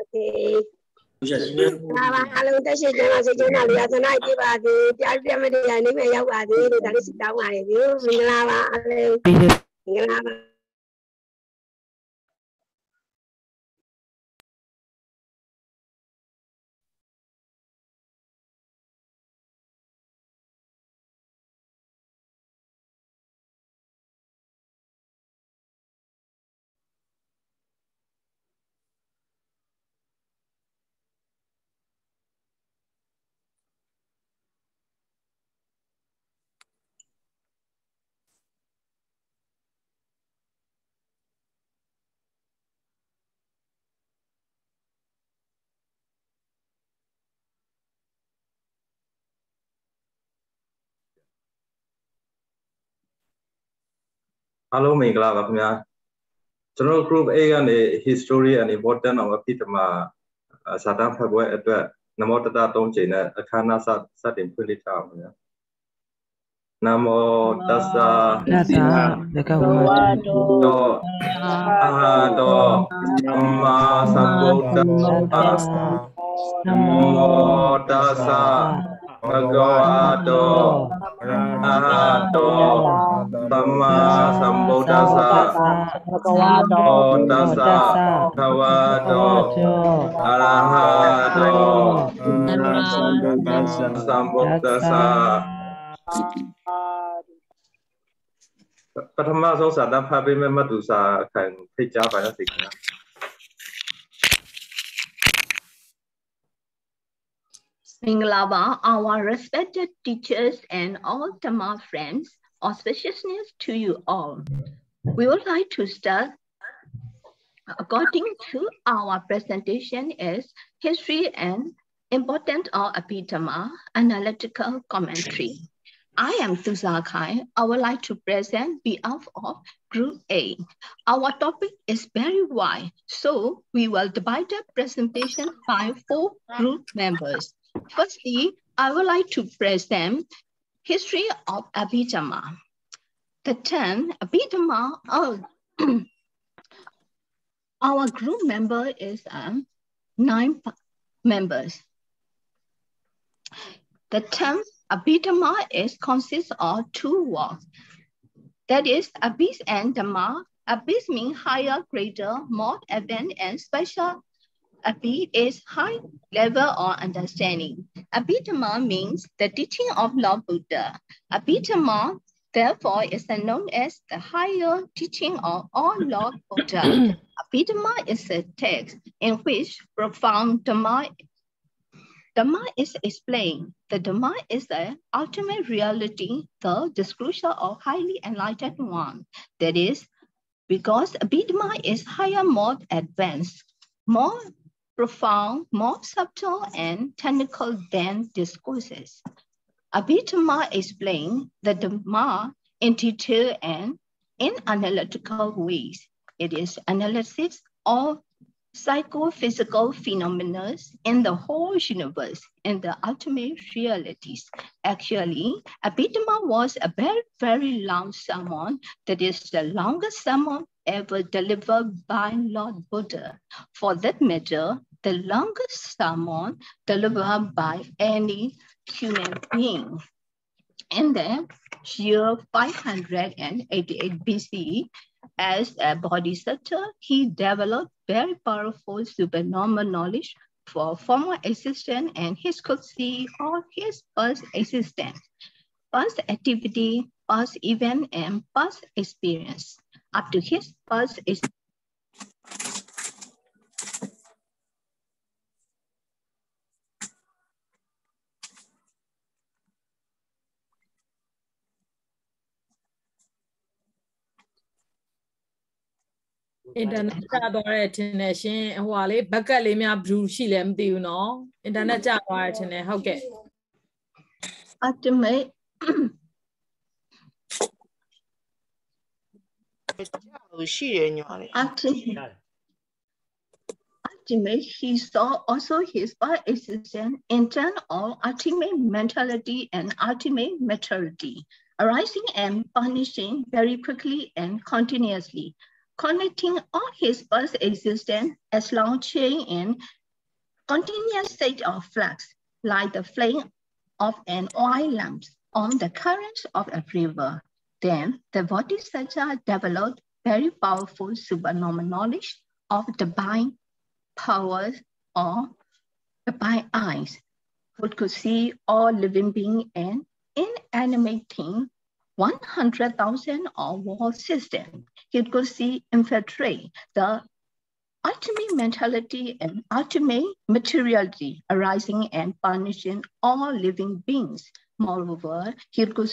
Okay. လာပါအားလုံးတက်ရှိကြပါစေကျမ်းစာလေးရသနာကြည့်ပါစေတရားပြမတရားနေမဲ့ရောက်ပါစေလို့ဒါလေးဆုတောင်းပါတယ်ဗျမင်္ဂလာပါအားလုံးမင်္ဂလာပါ အားလုံးမင်္ဂလာပါခင်ဗျာကျွန်တော် group A ကနေ history and important of အဖြစ်တမှာစာတမ်းဖတ်ပွဲအတွက်နမောတတ၃ချိန်နဲ့အခမ်းအနားစစတင်ဖွင့်လှစ်ထားအောင်ခင်ဗျာနမောတသတသဘဂဝါတောအာတောသမ္မာသမ္ဗုဒ္ဓါနမောတသဘဂဝတောအာဟတော သမ္မာသမ္ဗုဒ္ဓဆာဘဂဝတောတသသဝတောအရဟတောသမ္ဗုဒ္ဓဆာပထမဆုံးစာတဖတ်ပေးမဲ့မတူစာခိုင်ဖိတ်ကြားပါရစေခင်ဗျာ Minglava, our respected teachers and all Dhamma friends, auspiciousness to you all. We would like to start according to our presentation is history and important of Abhidhamma analytical commentary. I am Tuzakai. I would like to present behalf of Group A. Our topic is very wide, so we will divide the presentation by four group members. Firstly, I would like to present history of Abhidhamma. The term Abhidhamma, oh, our group member is um, nine members. The term Abhidhamma is consists of two words. That is Abhis and Dhamma. Abhis means higher, greater, more advanced, and special Abhi is high level of understanding. Abhidhamma means the teaching of Lord Buddha. Abhidhamma, therefore, is known as the higher teaching of all Lord Buddha. Abhidhamma is a text in which profound Dhamma, Dhamma is explained. The Dhamma is the ultimate reality, the disclosure of highly enlightened one. That is, because Abhidhamma is higher, more advanced, more profound, more subtle, and technical than discourses. Abhidhamma explains the Dhamma in detail and in analytical ways. It is analysis of psychophysical phenomena in the whole universe and the ultimate realities. Actually, Abhidhamma was a very, very long sermon that is the longest sermon ever delivered by Lord Buddha. For that matter, the longest sermon delivered by any human being. In the year 588 BCE, as a bodhisattva, he developed very powerful supernormal knowledge for former existence and he could see all his past existence, past activity, past event, and past experience. Up to his past experience, internet ကျသွားတယ်ထင်တယ်ရှင်ဟိုဟာလေဘက်ကတ်လေးများဘလူးရှိလဲမသိဘူးနော် internet ကျသွားတယ်ထင်တယ်ဟုတ်ကဲ့ ultimate Ultimate, he saw also his own existence in turn of ultimate mentality and ultimate maturity, arising and punishing very quickly and continuously connecting all his past existence as long chain in continuous state of flux, like the flame of an oil lamp on the currents of a river. Then the Bodhisattva developed very powerful supernormal knowledge of divine powers or divine eyes, who could see all living being and inanimate thing 100,000 or more system. He could see infiltrate the ultimate mentality and ultimate materiality arising and punishing all living beings. Moreover, he could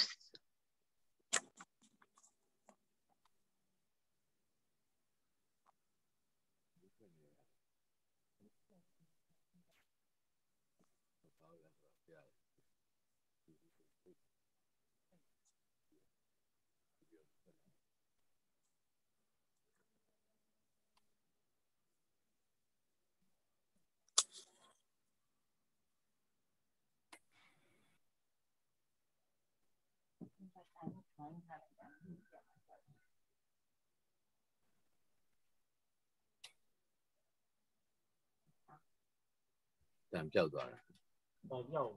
ံပြောက်သွားတာ။ဘာပြောက်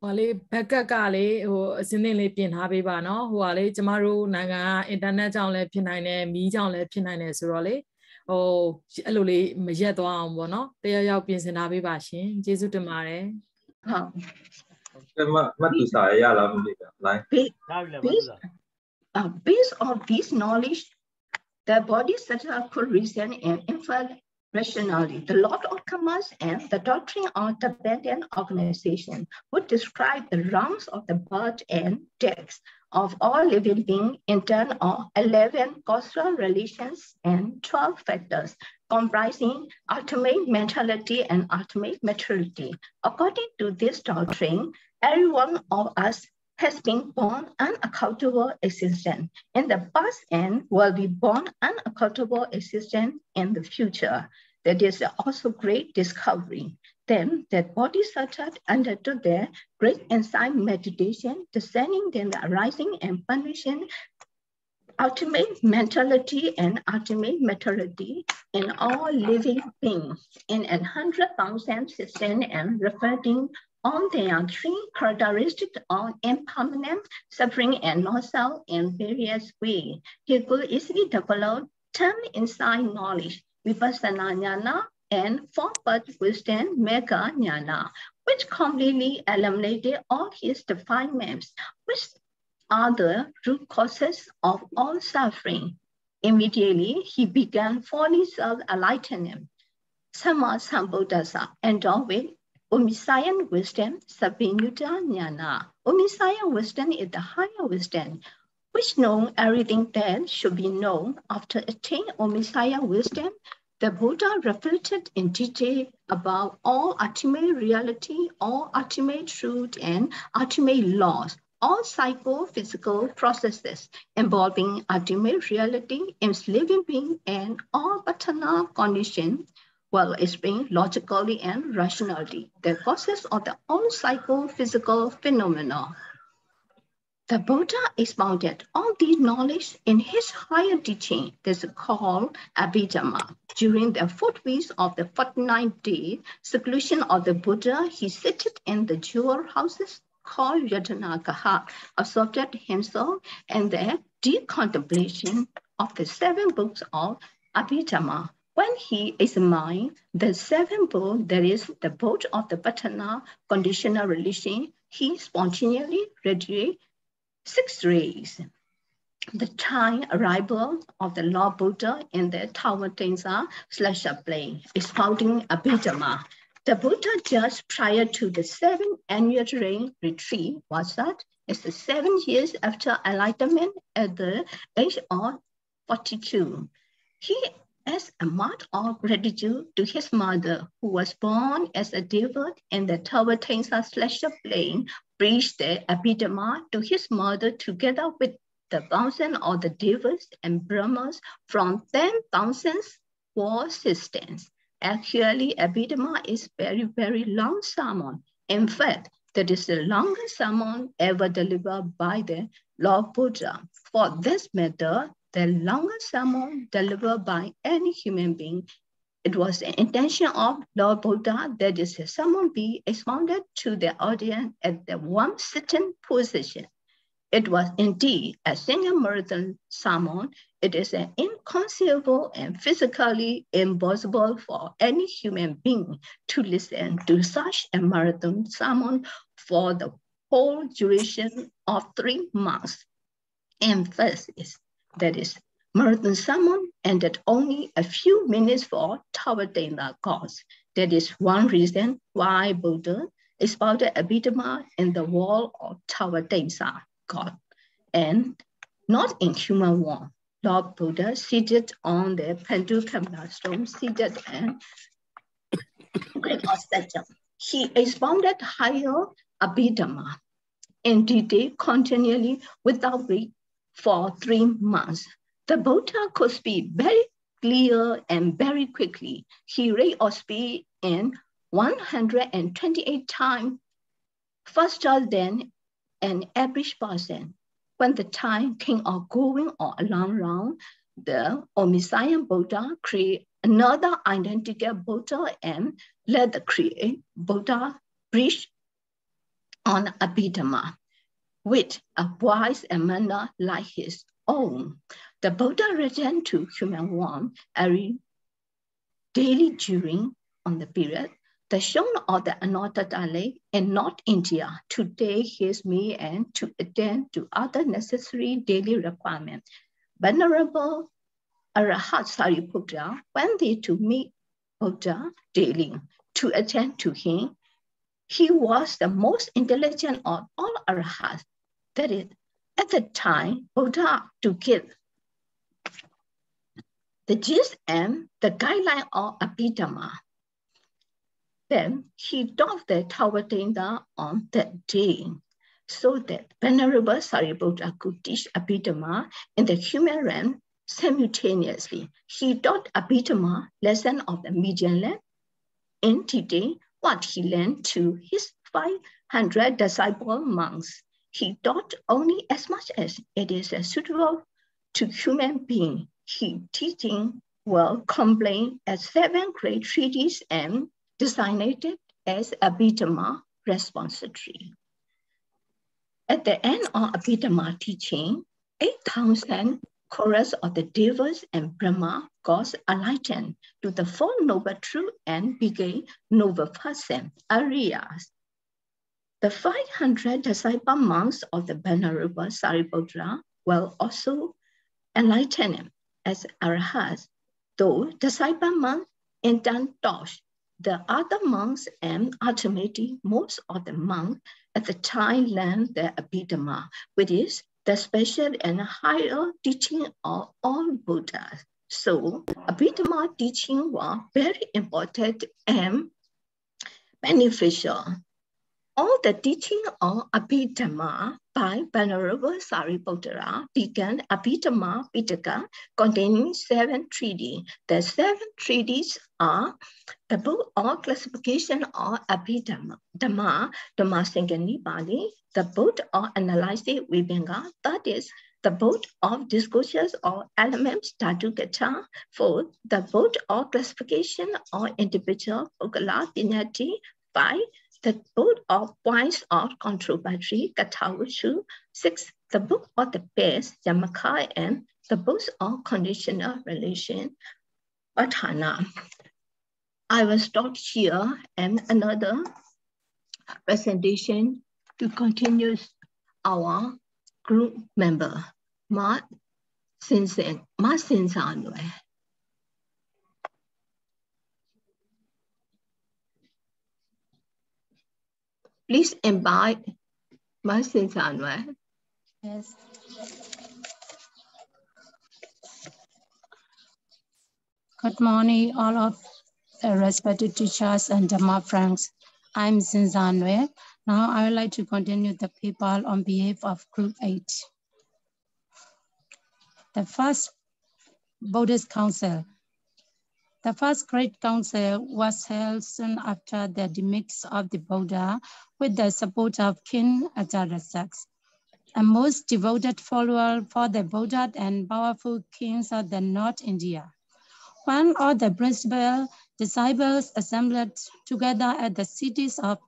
ဟိုလေဘက်ကကလေဟိုအစင်းင်းလေးပြင်ထားပေးပါနော်ဟိုကလေကျမတို့နိုင်ငံကအင်တာနက်ကြောင့်လည်းဖြစ်နိုင်တယ်မီးကြောင့်လည်းဖြစ်နိုင်တယ်ဆိုတော့လေဟိုအဲ့လိုလေးမရက်သွားအောင်ပေါ့နော်တရရောက်ပြင်ဆင်ထားပေးပါရှင်ကျေးဇူးတင်ပါတယ်ဟုတ်ကဲ့မမတူစာရလားမသိဘူး line ဒါပြီလားမတူစာ Uh, based on this knowledge, the body structure could reason an infant rationally. The Lord of Commerce and the doctrine of the Tibetan organization would describe the rounds of the birth and death of all living beings in terms of 11 causal relations and 12 factors comprising ultimate mentality and ultimate maturity. According to this doctrine, every one of us has been born an unaccountable existence in the past and will be born an unaccountable existence in the future. That is also great discovery. Then that bodhisattva undertook their great insight meditation, descending then the arising and punishing ultimate mentality and ultimate maturity in all living beings in a hundred thousand systems and reflecting on their three characteristics of impermanent suffering and non-self in various ways. He could easily develop 10 inside knowledge, vipassana jnana, and four-part wisdom, mega jnana, which completely eliminated all his defilements, which are the root causes of all suffering. Immediately, he began fully self-enlightenment. Sama Sambuddhasa endowed with Omniscient wisdom, Sabinyuta Jnana. Omniscient wisdom is the higher wisdom, which knows everything that should be known. After attaining Omniscient wisdom, the Buddha reflected in detail about all ultimate reality, all ultimate truth, and ultimate laws, all psychophysical processes involving ultimate reality in living being and all patana conditions well explained logically and rationally the causes of the all psychophysical phenomena. The Buddha expounded all these knowledge in his higher teaching this is called Abhidhamma. During the fourth week of the 49th day seclusion of the Buddha, he seated in the jewel houses called Yatanakaha, absorbed himself in the deep contemplation of the seven books of Abhidhamma. When he examined the seven books, that is the book of the Patana conditional relation, he spontaneously radiated six rays. The time arrival of the Lord Buddha in the Tavatimsa slash plane, expounding Abhidhamma. The Buddha just prior to the seven annual rain retreat was that it's the seven years after enlightenment at the age of 42. He as a mark of gratitude to his mother, who was born as a devotee in the Tavatimsa celestial plane, preached the Abhidhamma to his mother together with the thousand of the devas and brahmas from 10,000 war systems. Actually, Abhidhamma is very, very long sermon. In fact, that is the longest sermon ever delivered by the Lord Buddha. For this matter, the longest sermon delivered by any human being. It was the intention of Lord Buddha that this sermon be expounded to the audience at the one sitting position. It was indeed a single marathon sermon. It is an inconceivable and physically impossible for any human being to listen to such a marathon sermon for the whole duration of three months. Emphasis, that is, marathon sermon ended only a few minutes for Tower Dana cause. That is one reason why Buddha expounded Abhidhamma in the wall of Dana God, and not in human form. Lord Buddha seated on the Pandukambala stone, seated and great ascetic. He expounded higher Abhidhamma in detail continually without break for three months. The Buddha could speak very clear and very quickly. He rate of speed in 128 times faster than an average person. When the time came of going or along round, the Omniscient Buddha create another identical Buddha and let the create Buddha bridge on Abhidhamma with a voice and manner like his own. The Buddha returned to human form every daily during on the period. The shown of the Anotadale in North India to take his meal and to attend to other necessary daily requirements. Venerable Arahat Sariputta went there to meet Buddha daily to attend to him he was the most intelligent of all arhats. That is, at the time, Buddha to give the GSM, the guideline of Abhidhamma. Then he taught the Tawatinda on that day so that Venerable Sariputta could teach Abhidhamma in the human realm simultaneously. He taught Abhidhamma lesson of the median land in detail what he learned to his 500 disciple monks. He taught only as much as it is suitable to human being. He teaching will complained as seven great treatises and designated as Abhidhamma responsory. At the end of Abhidhamma teaching, 8,000 chorus of the devas and Brahma gods enlightened to the Four Noble Truth and became noble person, Aryas. The 500 disciple monks of the Venerable Sariputta will also enlighten as Arahats, though the disciple monks in Dantosh, the other monks and ultimately most of the monks at the time learned the Abhidhamma, which is the special and higher teaching of all Buddhas. So Abhidhamma teaching was very important and beneficial. All the teaching of Abhidhamma by Venerable Sariputta began Abhidhamma Pitaka containing seven treaties. The seven treaties are the book of classification of Abhidhamma, Dhamma, Dhammasangani Bali, the book of analyzing Vibhanga, that is the book of discourses or elements Tathugata. For the book of classification or individual Pogala Dinati. Five, the book of points of controversy, Kathavatthu. Six, the book of the best, Yamakai, and the books of conditional relation, Vatana. I will stop here and another presentation to continue our group member, Ma Sinsen, Ma Sinsanwe. Please invite Martin Sanway. Yes. Good morning, all of the respected teachers and Dhamma friends. I'm Zinzanwe. Now I would like to continue the people on behalf of Group 8. The first Buddhist Council the first Great Council was held soon after the demise of the Buddha with the support of King Ajatasattu. a most devoted follower for the Buddha and powerful kings of the North India. One of the principal disciples assembled together at the cities of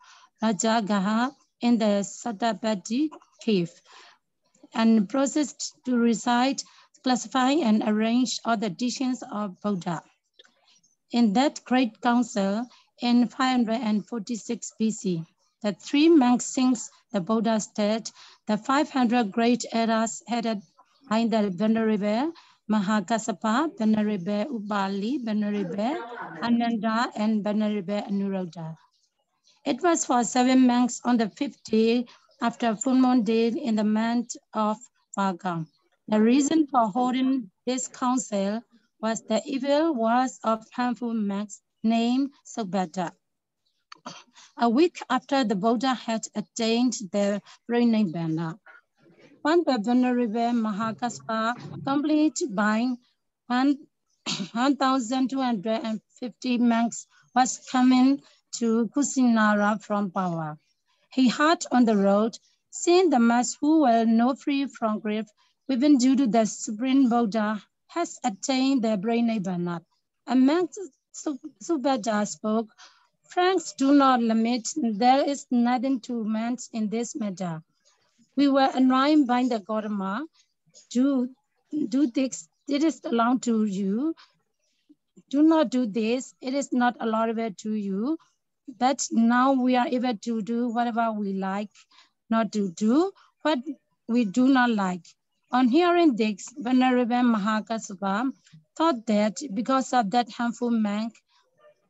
Rajagaha in the Satabadi cave and processed to recite, classify, and arrange all the teachings of Buddha. In that great council in 546 BC, the three monks sings the Buddha state, the 500 great eras headed by the Venerable Mahakassapa, Venerable Upali, Venerable Ananda, and Venerable Anuruddha. It was for seven months on the fifth day after full moon day in the month of Vaga. The reason for holding this council was the evil words of harmful monks named Subhadra. A week after the Buddha had attained the Parinibbana, when the Venerable Mahakassapa completed by 1,250 monks was coming to Kusinara from power. He had on the road seen the mass who were no free from grief, even due to the Supreme Buddha has attained the brain nibbana. Among Subhadra spoke Franks do not limit. There is nothing to meant in this matter. We were annoyed by the Gautama do, do this, it is allowed to you. Do not do this, it is not allowed to you. But now we are able to do whatever we like, not to do what we do not like. On hearing this, Venerable Mahakassapa thought that because of that harmful monk,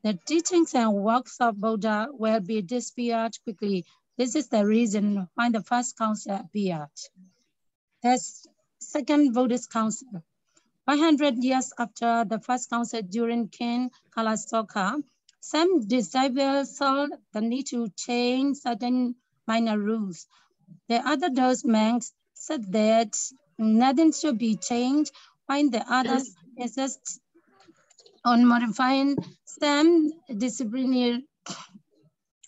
the teachings and works of Buddha will be disappeared quickly. This is the reason why the first council appeared. The second Buddhist council. 100 years after the first council during King Kalasoka, some disciples saw the need to change certain minor rules. The other those monks said that nothing should be changed, while the others insist on modifying some disciplinary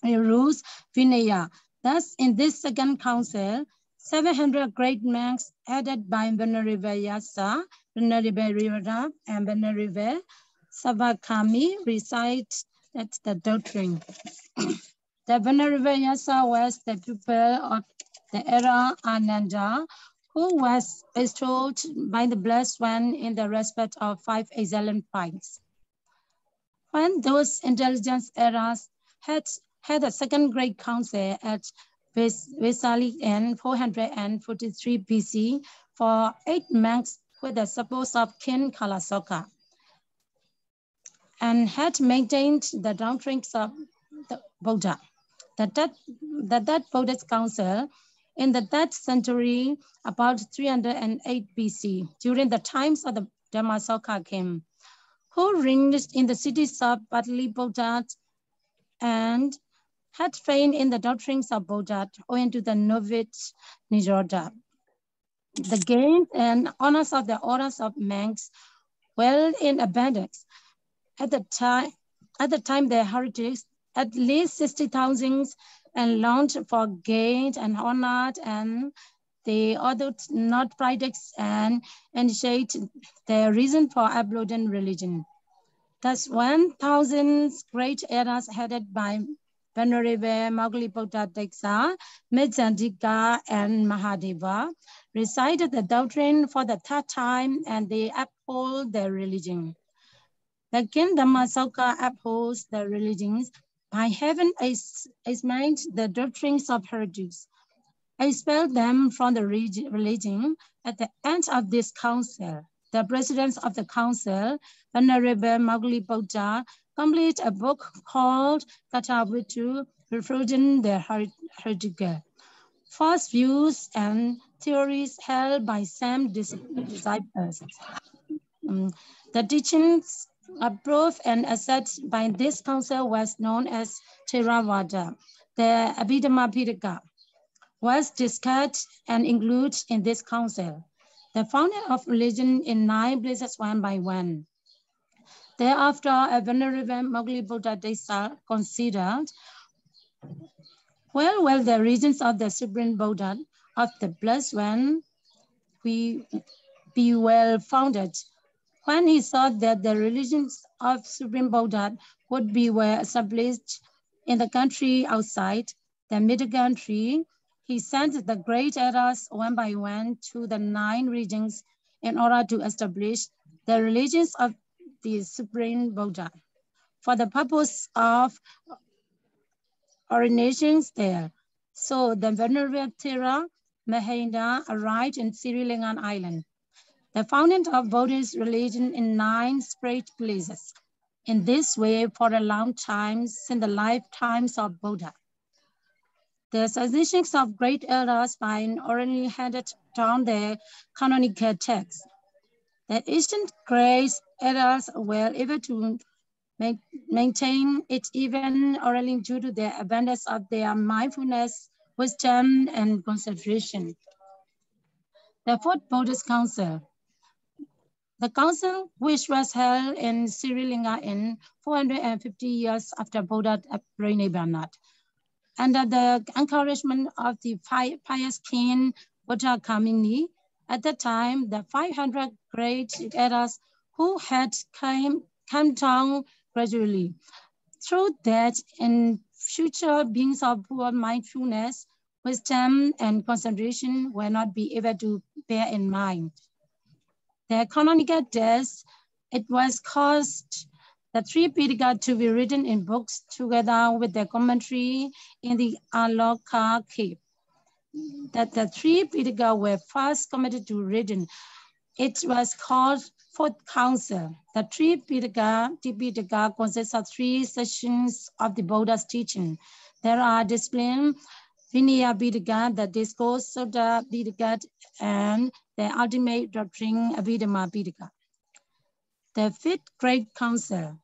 rules, Vinaya. Thus, in this second council, 700 great monks headed by Venerable Yasa, Venerable Rivada, and Venerable Savakami recite at the doctrine. the Venerable Yasa was the pupil of the era Ananda, who was bestowed by the Blessed One in the respect of five excellent points. When those intelligence eras had had a second great council at Vesali in 443 BC for eight months with the support of King Kalasoka and had maintained the doctrines of the Buddha. The that, the that Buddhist council in the third century, about 308 BC, during the times of the Dhammasoka king, who reigned in the cities of Pataliputra and had trained in the doctrines of Buddha owing to the novice Nigrodha. The gains and honors of the orders of monks well in abundance. At the time, at the time the heretics, at least 60,000 and launched for gained and honored and they ordered not practice and initiate the reason for uploading religion. Thus, 1,000 great eras headed by Venerable Mauglibuddha Diksha, Mitsandika, and Mahadeva recited the doctrine for the third time and they uphold their religion. The King Dhammasoka upholds the religions by having explained the doctrines of heretics I expelled them from the religion at the end of this council. The president of the council, Venerable Moggaliputta, completed a book called Kathavatthu, refuting the heretical. False views and theories held by some disciples. Um, the teachings approved and accepted by this council was known as Theravada. The Abhidhamma Pitaka was discussed and included in this council. The founder of religion in nine places one by one. Thereafter, a venerable Mauglibuddha Desa considered, well, well, the regions of the Supreme Buddha of the Blessed One we be well founded. When he saw that the religions of Supreme Buddha would be well established in the country outside the middle country, he sent the great elders one by one to the nine regions in order to establish the religions of the Supreme Buddha for the purpose of originations there. So the Venerable Thera Mahinda arrived in Sri Lankan island. The founding of Buddhist religion in nine spread places. In this way, for a long time, since the lifetimes of Buddha. The associations of great elders by orally handed down their canonical texts. The ancient great elders were able to maintain it even orally due to the abundance of their mindfulness, wisdom, and concentration. The Fourth Buddhist Council. The council, which was held in Sri Lanka in 450 years after Buddha Parinibbana, under the encouragement of the pious king Buddha Kamini, at the time, the 500 great elders who had come, come down gradually. Through that, in future beings of poor mindfulness, wisdom, and concentration will not be able to bear in mind. The canonical death, it was caused the three Pitaka to be written in books together with the commentary in the Aloka cave. That the three Pitaka were first committed to written. It was called Fourth Council. The three Pitaka, Tipitaka consists of three sessions of the Buddha's teaching. There are discipline, Vinaya Pitaka, the discourse, Sutta and the ultimate doctrine, Abhidhamma Pitaka the fifth Great Council.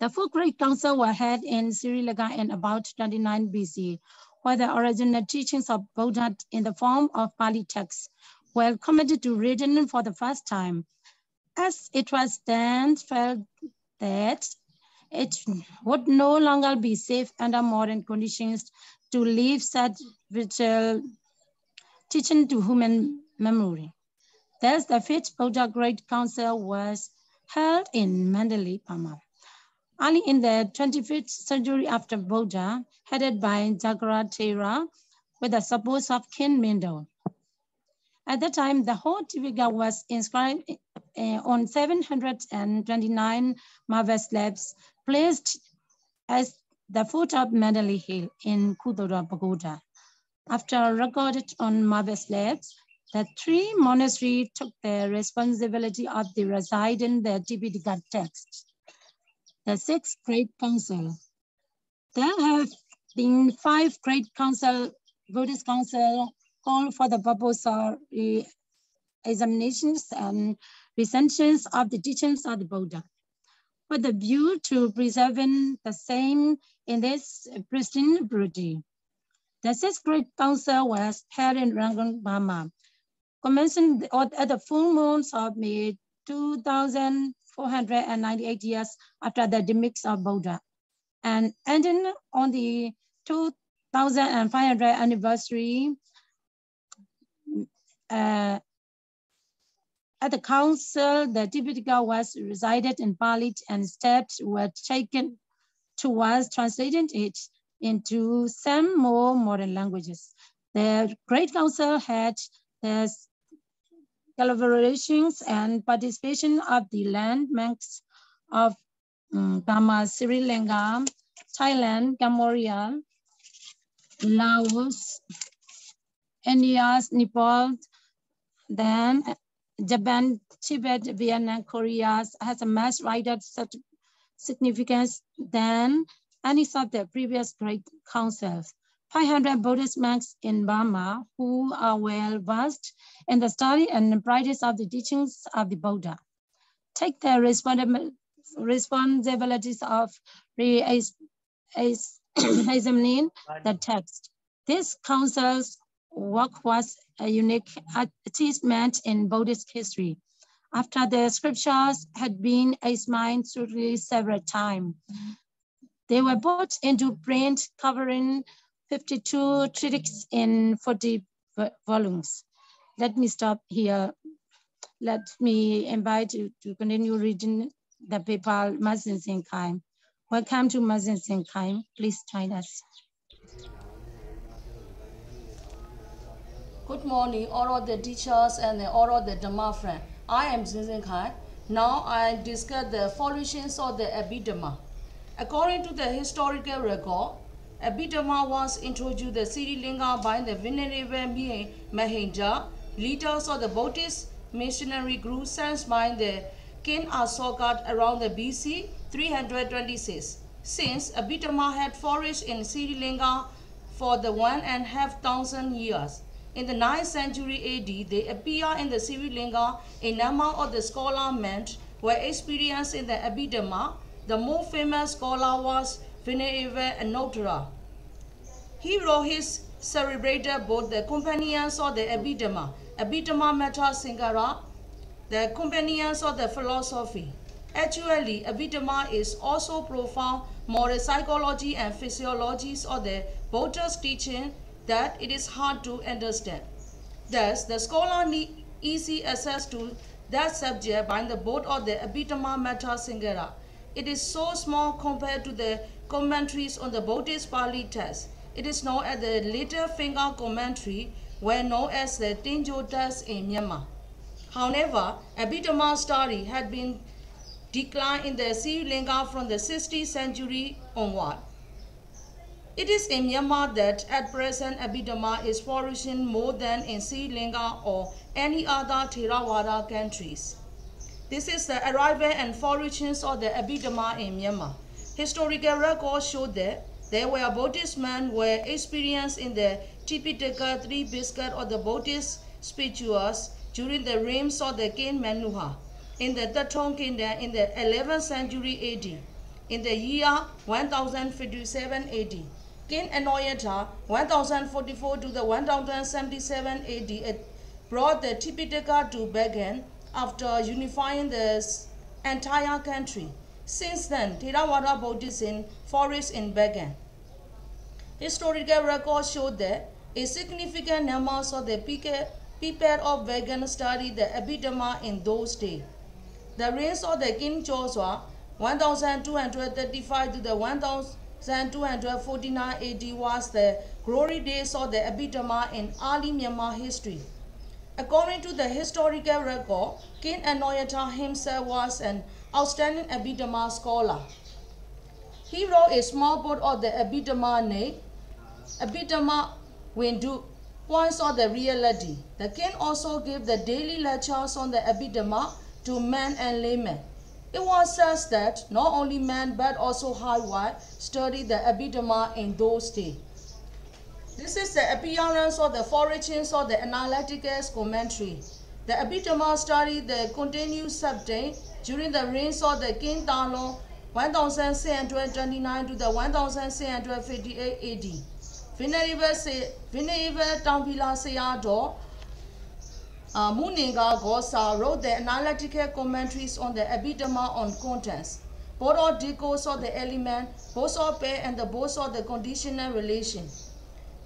The fourth Great Council was held in Sri Lanka in about 29 BC, where the original teachings of Buddha in the form of Pali texts were committed to written for the first time. As it was then felt that it would no longer be safe under modern conditions to leave such vital teaching to human memory. Thus, the fifth Buddha Great Council was held in Mandalay, Burma. Early in the 25th century after Buddha, headed by Jagatthera with the support of King Mindo. At that time, the whole Tipitaka was inscribed uh, on 729 marble slabs placed at the foot of Mandalay Hill in Kuthodaw Pagoda. After recorded on marble slabs, the three monasteries took the responsibility of the residing the Tipitaka text. The sixth great council. There have been five great council, Buddhist council called for the purpose of examinations and recensions of the teachings of the Buddha with the view to preserving the same in this pristine purity. The sixth great council was held in Rangoon, Burma commencing at the full moons of May 2,498 years after the demix of Buddha, and ending on the 2,500 anniversary uh, at the council, the Tipitaka was resided in Bali and steps were taken towards translating it into some more modern languages. The Great Council had the collaborations and participation of the landmarks of um, Burma, Sri Lanka, Thailand, Cambodia, Laos, India, Nepal, then Japan, Tibet, Vietnam, Korea has a much wider significance than any of the previous great councils. 500 Buddhist monks in Burma who are well versed in the study and practice of the teachings of the Buddha. Take the responsibilities of re-examining the text. This council's work was a unique achievement in Buddhist history. After the scriptures had been examined several times, they were put into print covering 52 treatises in 40 volumes. Let me stop here. Let me invite you to continue reading the paper Mazin Sinkai. Welcome to Mazin Sinkai. Please join us. Good morning, all of the teachers and all of the Dhamma friends. I am Zinzin Khai. Now I discuss the formations of the Abhidhamma. According to the historical record, Abhidhamma was introduced the Sri Lanka by the Venerable Mahinda, leaders of the Buddhist missionary group sent by the King Asoka around the BC 326. Since Abhidhamma had flourished in Sri Lanka for the one and a half thousand years, in the 9th century AD, they appear in the Sri Lanka. A number of the scholar men were experienced in the Abhidhamma. The most famous scholar was Venerable Anuruddha. He wrote his celebrated both The Companions of the Abhidhamma, Abhidhammattha Sangaha, The Companions of the Philosophy. Actually, Abhidhamma is also profound moral psychology and physiology of the Buddha's teaching that it is hard to understand. Thus, the scholar need easy access to that subject by the board of the Abhidhammattha Sangaha. It is so small compared to the commentaries on the Buddhist Pali. It is known as the Little Finger Commentary, well known as the Tinjo text in Myanmar. However, Abhidhamma study had been declined in the Sri Lanka from the 16th century onward. It is in Myanmar that at present Abhidhamma is flourishing more than in Sri Lanka or any other Theravada countries. This is the arrival and flourishes of the Abhidhamma in Myanmar. Historical records show that there were Buddhist men were experienced in the Tipitaka three biscuit of the Buddhist spirituals during the reigns of the King Manuha in the Thaton Kingdom in the 11th century AD. In the year 1057 AD, King Anawrahta, 1044 to the 1077 AD, brought the Tipitaka to Bagan after unifying the entire country. Since then, Theravada Buddhism flourished in Bagan. Historical records show that a significant number of the people of Bagan studied the Abhidhamma in those days. The reigns of the King Joshua, 1235 to the 1000 1249 AD was the glory days of the Abhidhamma in early Myanmar history. According to the historical record, King Anawrahta himself was an outstanding Abhidhamma scholar. He wrote a small book of the Abhidhamma named Abhidhamma Windu, Points of the Reality. The king also gave the daily lectures on the Abhidhamma to men and laymen. It was said that not only men but also high white studied the Abhidhamma in those days. This is the appearance of the foragings of the analytical commentary. The Abhidhamma studied the continuous subject during the reigns of the King Thalun 1629 to the 1658 AD. Venerable, Venerable Tampila Sayadaw uh, Muninga Gosa wrote the analytical commentaries on the Abhidhamma on contents, both of decodes of the element, both of pair, and the both of the conditional relation.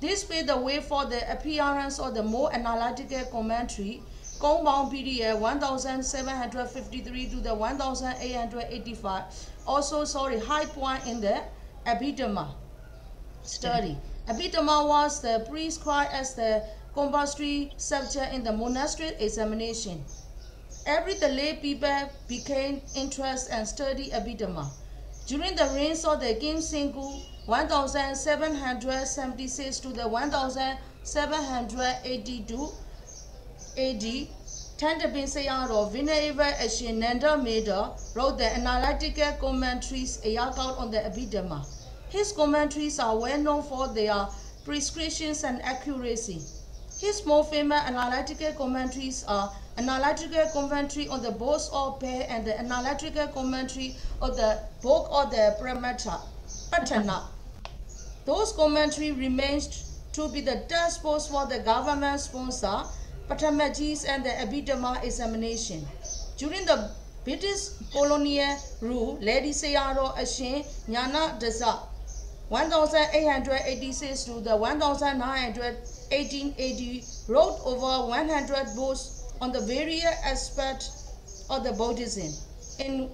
This paved the way for the appearance of the more analytical commentary, Compound PDF 1753 to the 1885, also sorry, high point in the Abhidhamma study. Abhidhamma was the prescribed as the compulsory subject in the monastery examination. Every the lay people became interested and studied Abhidhamma. During the reigns of the King Singu, 1776 to the 1782 AD, Tantapin Sayadaw Venerable Ashinanda Meda wrote the analytical commentaries Ayakal on the Abhidhamma. His commentaries are well known for their prescriptions and accuracy. His more famous analytical commentaries are Analytical Commentary on the Books of Pair and the Analytical Commentary of the Book of the Pramata, Those commentary remains to be the textbooks for the government sponsor, Patamajis and the Abhidhamma examination. During the British colonial rule, Ledi Sayadaw Ashin Nyana Dasa 1886 to the 1918 wrote over 100 books on the various aspects of the Buddhism. In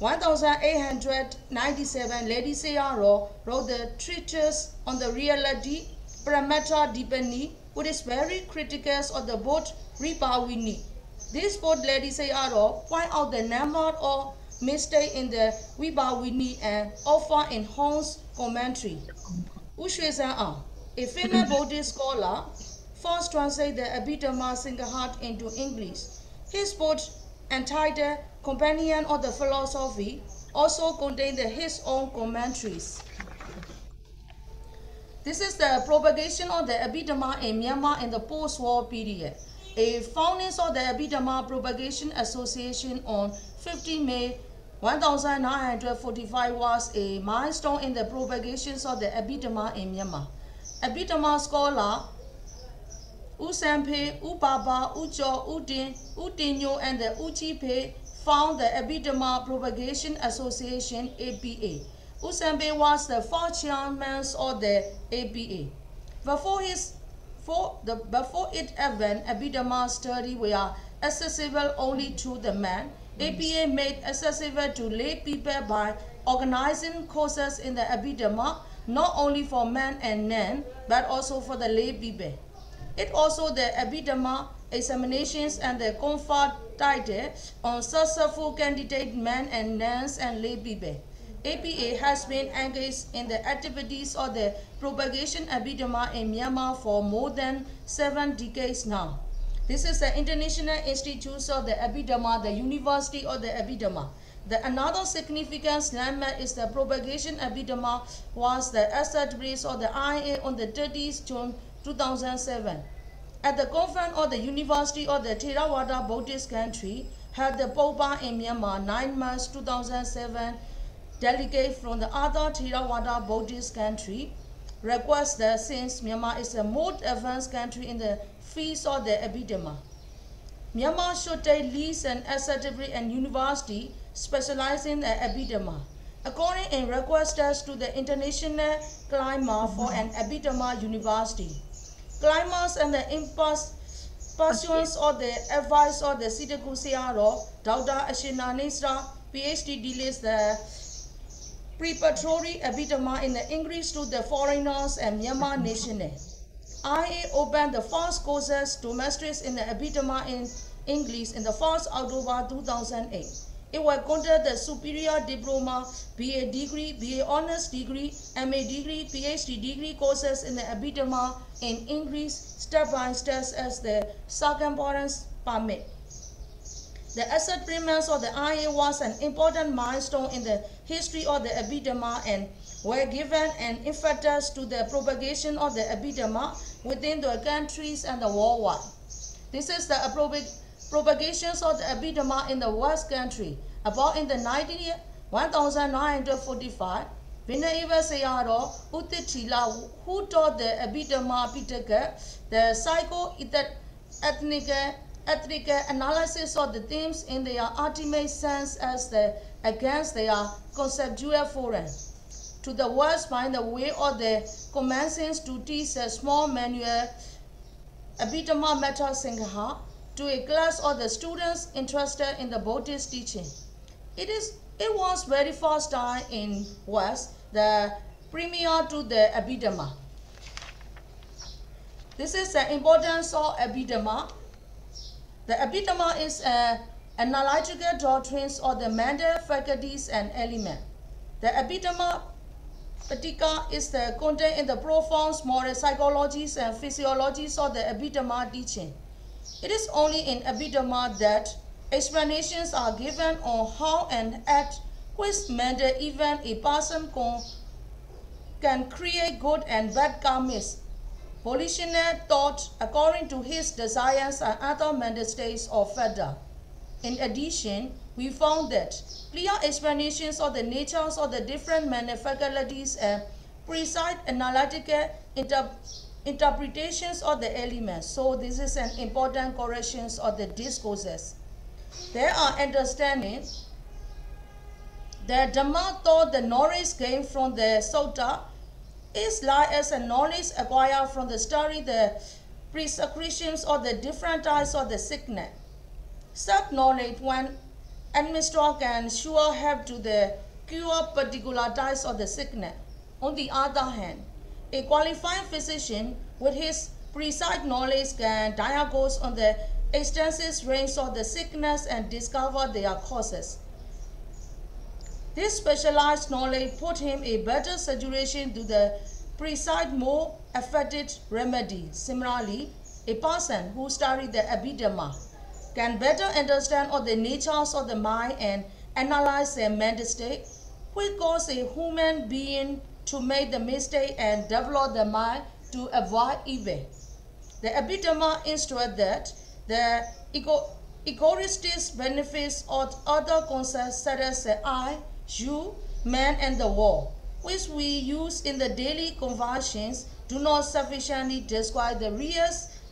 1897, Ledi Sayadaw wrote the treatise on the reality Paramattha Dipani, which is very critical of the book Vibhavini. This boat Ledi Sayadaw point out the number of mistake in the Vibhavini and offer in Hong's commentary. Wu a famous Buddhist scholar, first translated the Abhidhamma Singha into English. His book entitled Companion of the Philosophy also contained his own commentaries. This is the propagation of the Abhidhamma in Myanmar in the post-war period. A founding of the Abhidhamma Propagation Association on 15 May 1945 was a milestone in the propagation of the Abhidhamma in Myanmar. Abhidhamma scholar U Sanpei, U Baba, U Jo, U Din, U Dinyo, and the U Chipe found the Abhidhamma Propagation Association APA. U was the first chairman of the APA. Before his for the before it event, Abhidhamma study were accessible only to the men APA made accessible to lay people by organizing courses in the Abhidhamma, not only for men and men, but also for the lay people. It also the Abhidhamma examinations and the title on successful candidate men and nuns and lay people. APA has been engaged in the activities of the propagation Abhidhamma in Myanmar for more than seven decades now. This is the International Institute of the Abhidhamma, the University of the Abhidhamma. The another significant landmark is the propagation Abhidhamma was the establishment of the IA on the 30th June 2007. At the conference of the University of the Theravada Buddhist country, held the Popa in Myanmar 9 March 2007, delegates from the other Theravada Buddhist country request that since Myanmar is the most advanced country in the fees of the Abhidhamma. Myanmar should take lease and acceptability and university specializing in the Abhidhamma. According in requests to the International Climate for an Abhidhamma University, climbers and the pursuance of the advice of the Sitagu Sayadaw, Dr. Ashin Nyanissara, PhD delays the preparatory Abhidhamma in the English to the foreigners and Myanmar nationals. IA opened the first courses to masters in the Abhidhamma in English in the 1st October 2008. It will contain the superior diploma, BA degree, BA honors degree, MA degree, PhD degree courses in the Abhidhamma in English step by step as the circumference permit. The asset premiums of the IA was an important milestone in the history of the Abhidhamma and were given an impetus to the propagation of the Abhidhamma within the countries and the worldwide. This is the propagation of the Abhidhamma in the West country. About in the 19, 1945, Vinayava Sayadaw U Thittila, who taught the Abhidhamma Pitaka, the psycho-ethnic ethnic analysis of the themes in their ultimate sense as the against their conceptual foreign. to the West find the way of the commencing to teach a small manual Abhidhammattha Sangaha to a class of the students interested in the Buddhist teaching. It is it was very first time in West the premier to the Abhidhamma. This is the importance of Abhidhamma. The Abhidhamma is an analytical doctrines of the mental faculties and element. The Abhidhamma Pitaka is the content in the profound moral psychologies and physiologies of the Abhidhamma teaching. It is only in Abhidhamma that explanations are given on how an act which manner even a person can can create good and bad karmas, volitional thought according to his desires and other mental states of fetter. In addition, we found that clear explanations of the natures of the different manufacturabilities and precise analytical inter interpretations of the elements. So this is an important correction of the discourses. There are understandings that Dhamma thought the knowledge came from the Sutta is like as a knowledge acquired from the study the prescriptions or the different types of the sickness. Such knowledge, when administered, can sure help to the cure particular types of the sickness. On the other hand, a qualified physician with his precise knowledge can diagnose on the extensive range of the sickness and discover their causes. This specialized knowledge put him in better situation to the precise more effective remedy. Similarly, a person who studied the Abhidhamma can better understand all the natures of the mind and analyze their mental state, which cause a human being to make the mistake and develop the mind to avoid evil. The Abhidhamma instructs that the ego egoistic benefits of other concepts such as the I, you, man, and the world, which we use in the daily conversations, do not sufficiently describe the real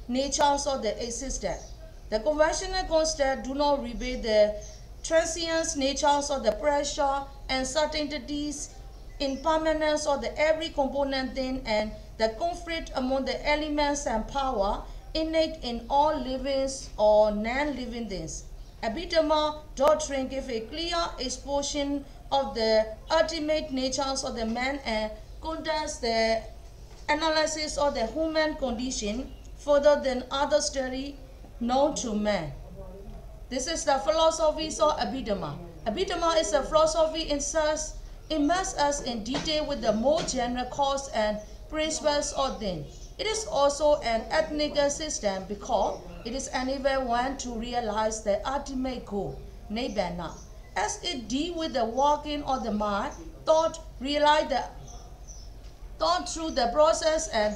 natures of the existence. The conventional concepts do not reveal the transient natures of the pressure and certainties impermanence of the every component thing and the conflict among the elements and power innate in all living or non-living things. Abhidhamma doctrine gives a clear exposition of the ultimate natures of the man and conducts the analysis of the human condition further than other study known to man. This is the philosophy of Abhidhamma. Abhidhamma is a philosophy in such immerse us in detail with the more general cause and principles of things. It is also an ethnic system because it is enable one to realize the ultimate goal, Nibbana. As it deal with the working of the mind, thought realize the thought through the process and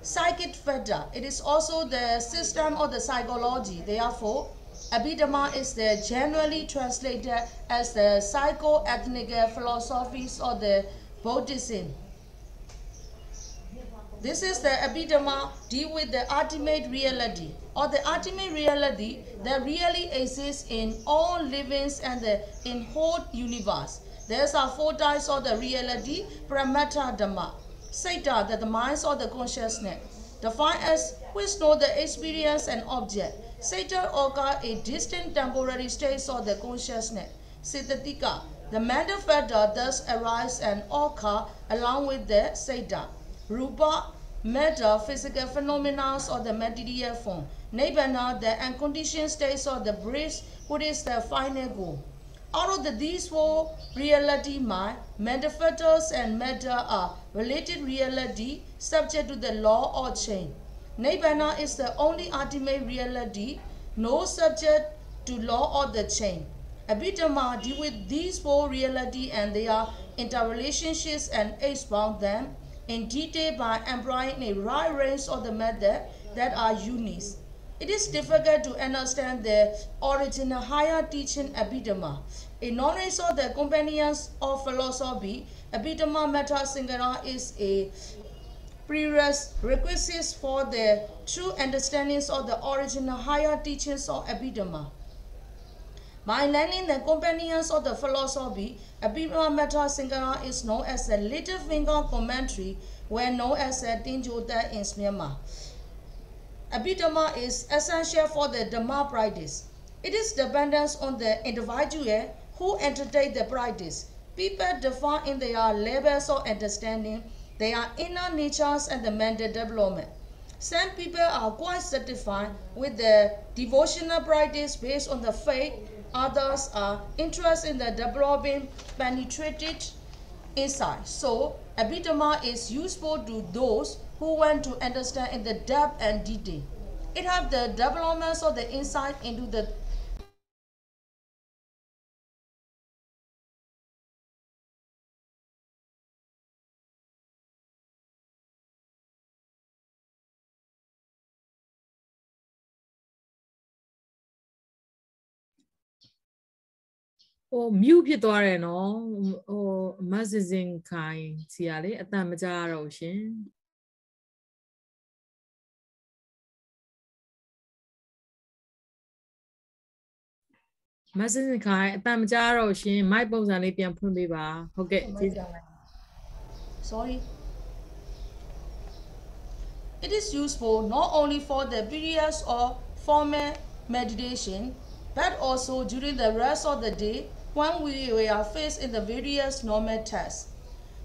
psychic factor. It is also the system of the psychology. Therefore, Abhidhamma is the generally translated as the psycho-ethnic philosophies of the Buddhism. This is the Abhidhamma deal with the ultimate reality or the ultimate reality that really exists in all livings and the in whole universe. There are four types of the reality, Paramattha Dhamma, Saita, that the minds of the consciousness, defined as which know the experience and object, Satan occur a distant temporary state of the consciousness. Siddhatika, the mental factor thus arise and occur along with the Satan. Rupa, matter, physical phenomena or the material form. Nibbana, the unconditioned states of the bliss, which is the final goal. Out of the, these four reality mind, mental factors and matter are related reality subject to the law or chain. Nibbana is the only ultimate reality, no subject to law or the chain. Abhidhamma deal with these four reality and their interrelationships and expound them in detail by employing a wide range of the method that are unique. It is difficult to understand the original higher teaching Abhidhamma. In knowledge of the companions of philosophy, Abhidhammattha Sangaha is a prerequisite for the true understanding of the original higher teachings of Abhidhamma. Learning the companions of the philosophy, Abhidhammattha Sangaha is known as the Little Finger Commentary, well known as the Tinjota in Myanmar. Abhidhamma is essential for the Dhamma practice. It is dependent on the individual who entertain the practice. People define in their levels of understanding their inner natures and the mental development. Some people are quite satisfied with the devotional practice based on the faith. Others are interested in the developing penetrated insight. So, Abhidhamma is useful to those who want to understand in the depth and detail. It has the developments of the insight into the ။ ဟိုမြူးဖြစ်သွားတယ်နော်။ဟိုမဆင်စင်ခိုင်စီရလေအတန်မကြရတော့ရှင်။မဆင်စင်ခိုင်အတန်မကြရတော့ရှင်မိုက်ပုံစံလေးပြန်ဖွင့်ပေးပါဟုတ်ကဲ့ကျေးဇူး sorry It is useful not only for the periods of formal meditation, but also during the rest of the day when we are faced in the various normal tests.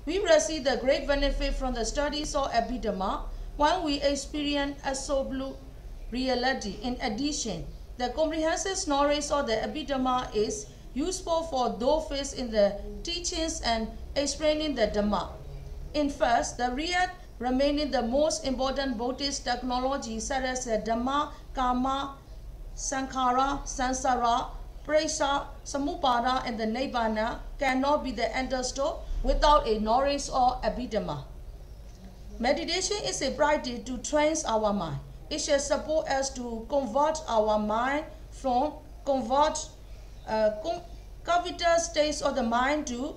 We receive the great benefit from the studies of Abhidhamma when we experience absolute reality. In addition, the comprehensive knowledge of the Abhidhamma is useful for those faced in the teachings and explaining the Dhamma. In fact, the real remaining the most important Buddhist technology such as the Dhamma, Karma, Sankhara, Sansara, Presa, Samupada, and the Nibbana cannot be the understood without a knowledge or abhidhamma. Meditation is a practice to train our mind. It should support us to convert our mind from convert uh, covetous states of the mind to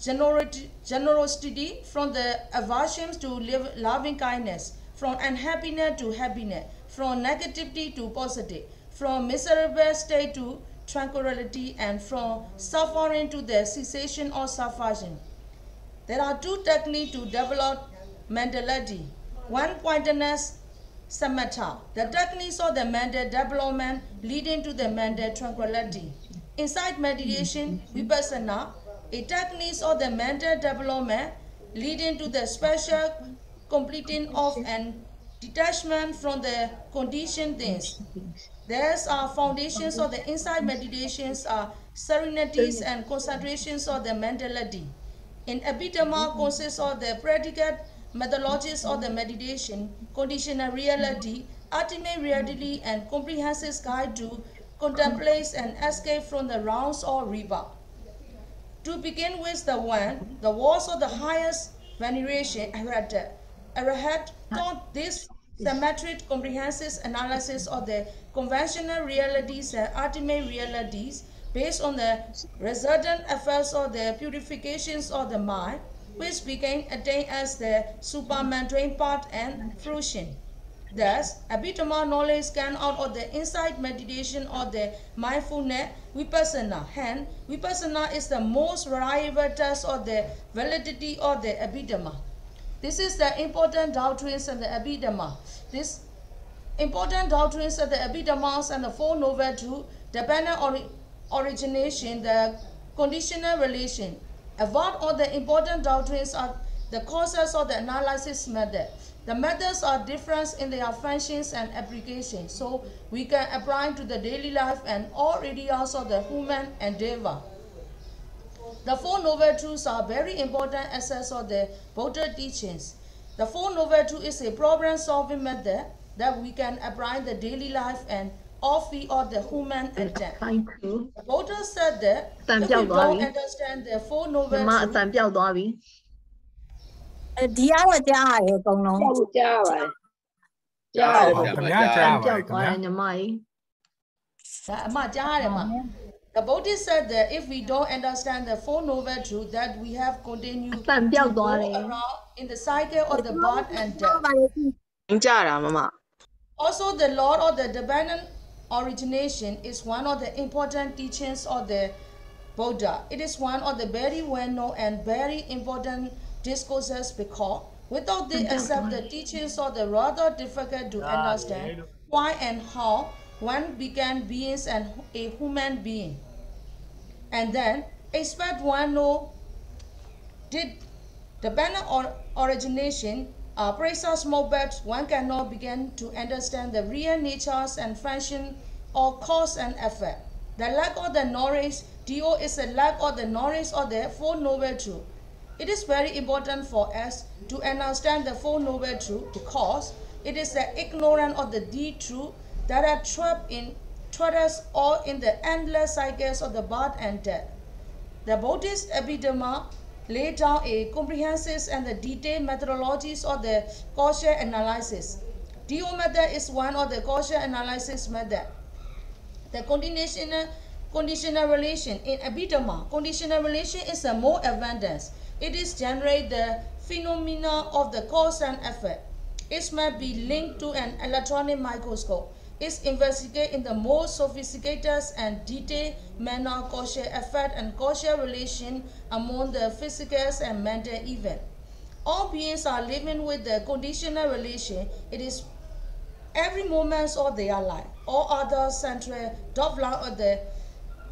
generosity, from the aversions to loving kindness, from unhappiness to happiness, from negativity to positive, from miserable state to tranquility, and from suffering to the cessation or suffering. There are two techniques to develop mentality. One pointedness, samatha, the techniques of the mental development leading to the mental tranquility. Inside meditation, vipassana, a techniques of the mental development leading to the special completing of and detachment from the conditioned things. There's are foundations of the inside meditations are serenities and concentrations of the mentality. In Abhidhamma consists of the predicate methodologies of the meditation, conditional reality, ultimate reality, and comprehensive guide to contemplate and escape from the rounds or river. To begin with the one, the walls of the highest veneration, Arahat, Arahat taught this symmetric comprehensive analysis of the conventional realities and ultimate realities based on the resultant effects of the purifications of the mind, which became attained as the supramundane part and fruition. Thus, Abhidhamma knowledge can out of the inside meditation of the mindfulness vipassana. Hence, vipassana is the most reliable test of the validity of the Abhidhamma. This is the important doctrines of the Abhidhamma. This important doctrines of the Abhidhammas and the Four Noble Truths depend on origination, the conditional relation. About all the important doctrines are the causes of the analysis method. The methods are different in their functions and applications, so we can apply to the daily life and all areas of the human endeavor. The Four Noble Truths are very important aspects of the Buddha teachings. The Four Noble Truths is a problem-solving method that we can apply in the daily life and all we of the human attempt. The Buddha said that if we don't understand the Four Noble Truths, ဒီအဝကြားရအကုန်လုံးကြားပါကြားပါခင်ဗျာကြားပါခင်ဗျာညီမကြီးအမကြားရတယ်မ the Buddhist said that if we don't understand the Four Noble Truths that we have continued to go around in the cycle of the birth and death. Also, the Lord of the dependent origination is one of the important teachings of the Buddha. It is one of the very well-known and very important discourses because without this except the teachings of the rather difficult to understand why and how one began beings and a human being. And then expect one know did dependent or origination uh, presa small but one cannot begin to understand the real natures and function or cause and effect. The lack of the knowledge, DO is a lack of the knowledge of the Four Noble Truth. It is very important for us to understand the Four Noble Truth because it is the ignorance of the D truth that are trapped in us all in the endless cycles of the birth and death. The Buddhist Abhidhamma laid down a comprehensive and the detailed methodologies of the causal analysis. DO method is one of the causal analysis method. The conditional, conditional relation in Abhidhamma, conditional relation is a more advanced. It is generate the phenomena of the cause and effect. It might be linked to an electronic microscope. It's investigate in the most sophisticated and detailed manner causal effect and causal relation among the physical and mental event. All beings are living with the conditional relation. It is every moment of their life. All other central development of the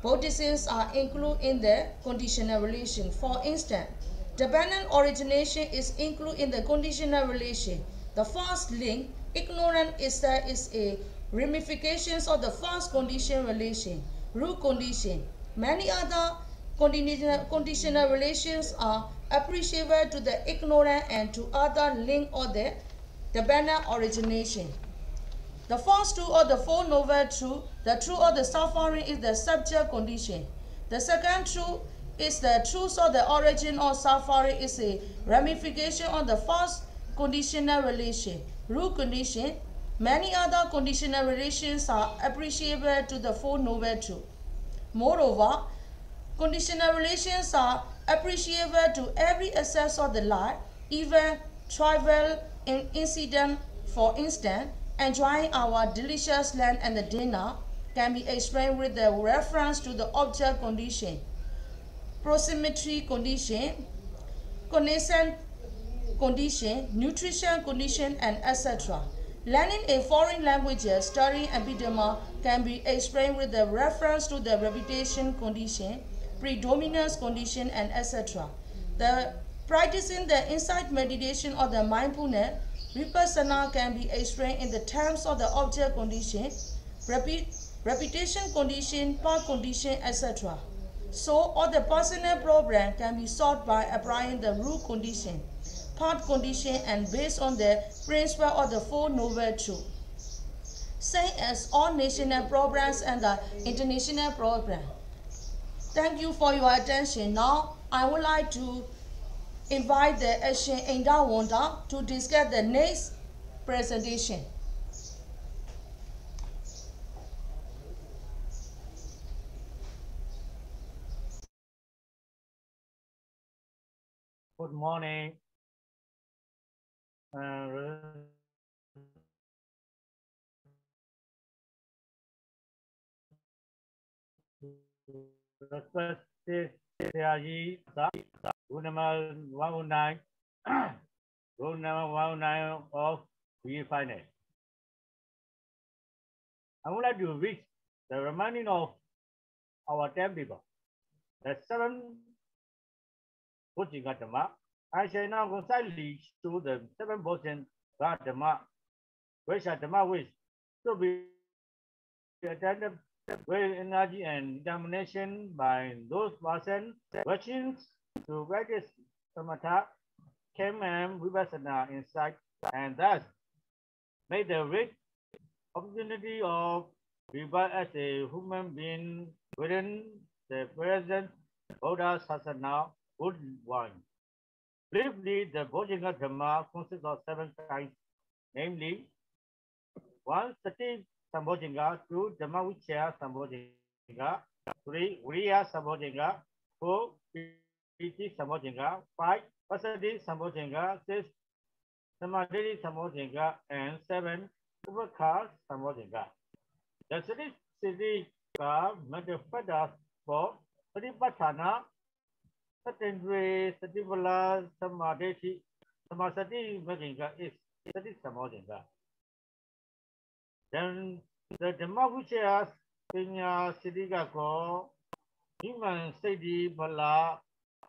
Buddhisms are included in the conditional relation. For instance, dependent origination is included in the conditional relation. The first link, ignorant is that is a ramifications of the first condition relation, root condition. Many other conditional, relations are appreciable to the ignorant and to other link of the dependent origination. The first two or the Four Noble Truth, the truth of the suffering is the subject condition. The second truth is the truth of the origin of suffering is a ramification of the first conditional relation, root condition. Many other conditional relations are appreciable to the Four Noble Truth. Moreover, conditional relations are appreciable to every aspect of the life, even trivial incident, for instance, enjoying our delicious land and the dinner can be explained with the reference to the object condition, proximity condition, connection condition, nutrition condition, and etc. Learning a foreign language, studying epidema can be explained with the reference to the reputation condition, predominance condition, and etc. The practicing the insight meditation or the mindfulness Vipassana can be explained in the terms of the object condition, repeat, repetition condition, part condition, etc. So, all the personal problem can be solved by applying the root condition, part condition, and based on the principle of the Four Noble Truths. Same as all national programs and the international program. Thank you for your attention. Now, I would like to invite the Asian Inda Wanda to discuss the next presentation. Good morning. 109 rule number 109 of BA final I would like to read the remaining of our timetable the seven Bojjhanga Dhamma I shall now concisely to the seven Bojjhanga Dhamma which are Dhamma which to be attended with energy and determination by those persons wishing to practice samatha, came and vipassana insight, and thus made the rich opportunity of rebirth as a human being within the present Buddha Sasana would one. Briefly, the Bojjhanga Dhamma consists of seven kinds, namely, one, sati Sambojjhanga, two, Dhammavichaya Sambojjhanga, three, Viriya Sambojjhanga, four, Piti Sambojjhanga, five, Pasadi Sambojjhanga, six, Samadhi Sambojjhanga, and seven, Upekkha Sambojjhanga. The city city manifests for Satipatthana, Satindri, Sativala, Samadhi, Samasati Majinga is Sati Sambojinga. Then the Dhammavichaya Pinya Siddhika ko Human Siddhi Bala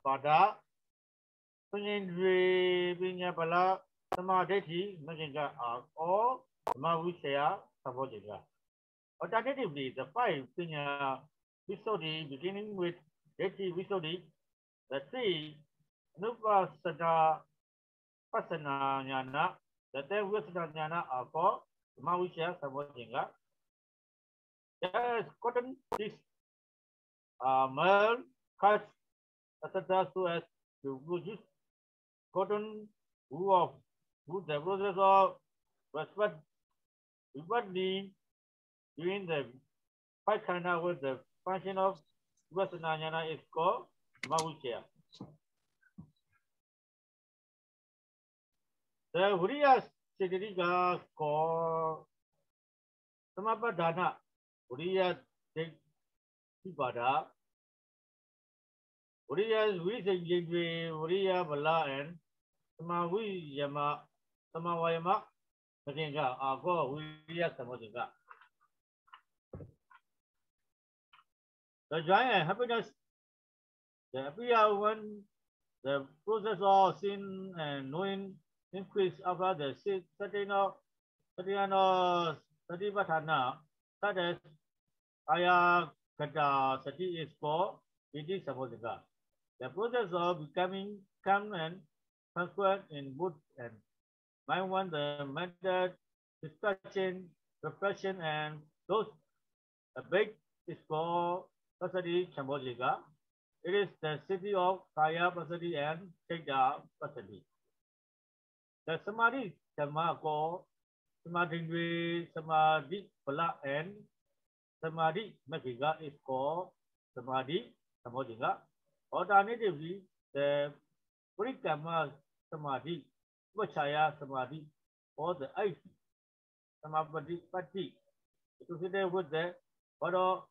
Pada Pinyendri Pinya Bala Samadhi Majinga are all Dhammavichaya Sambojinga. Alternatively, the five Pinya Visuddhi beginning with Detti Visuddhi, the three Nupasada Pasana Jnana, the ten Visana Jnana are called Malaysia Samojinga. Yes, cotton this uh, male cuts etc. so as to produce cotton who of who the process of respect Vipadni during the five kind of with the function of Vasananyana is called Now we share. The Vriya Siddhika called Samapadana Vriya Siddhibada Vriya Visayivi Vriya Bala and Samaviyama Samavayama Sakinga are called Vriya Samadhinga. The giant happiness the appear when the process of sin and knowing increase after the setting of satipatthana such as kaya kata sati is for iti samodika the process of becoming calm and transparent in mood and mind one the method distraction reflection and those a big is for Pasadi Chambojika. It is the city of Kaya Pasadi and Chekya Pasadi. The Samadhi Dhamma called Samadhi Samadhi Pala and Samadhi Magika is called Samadhi Chambojika. Alternatively, the Purikama Samadhi, Vachaya Samadhi, or the eighth Samadhi Pati, associated with the Vado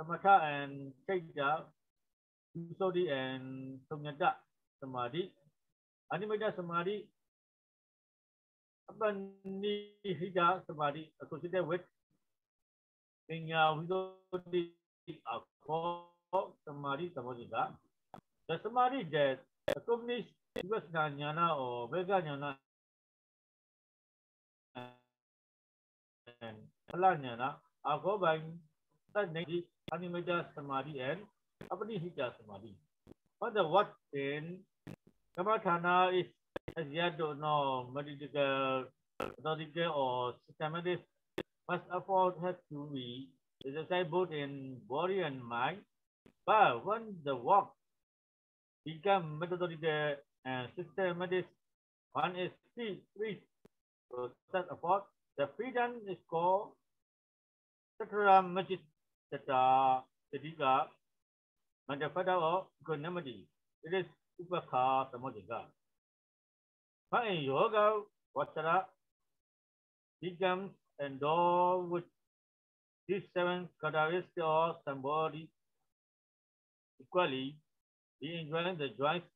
Samatha and Chaita, Visodi and Sunyata Samadhi, Animata Samadhi, Abanihita Samadhi associated with Pinya Visodi Akho Samadhi Samadhika. The Samadhi that accompanies Vipassana Jnana or Vega Jnana and Phala Jnana are combined that name Animaja Samadhi and Apanihita Samadhi. But the what in Kamathana is as yet don't know medical, methodical or systematic must afford has to be exercise both in body and mind. But when the work become methodical and systematic, one is free, free to set apart. The freedom is called Satra Majid Tata Siddhika Mandapata or equanimity. It is Upakha Samodhika. But in yoga, Vajra becomes endowed with these seven characteristics of somebody equally, we enjoy the joints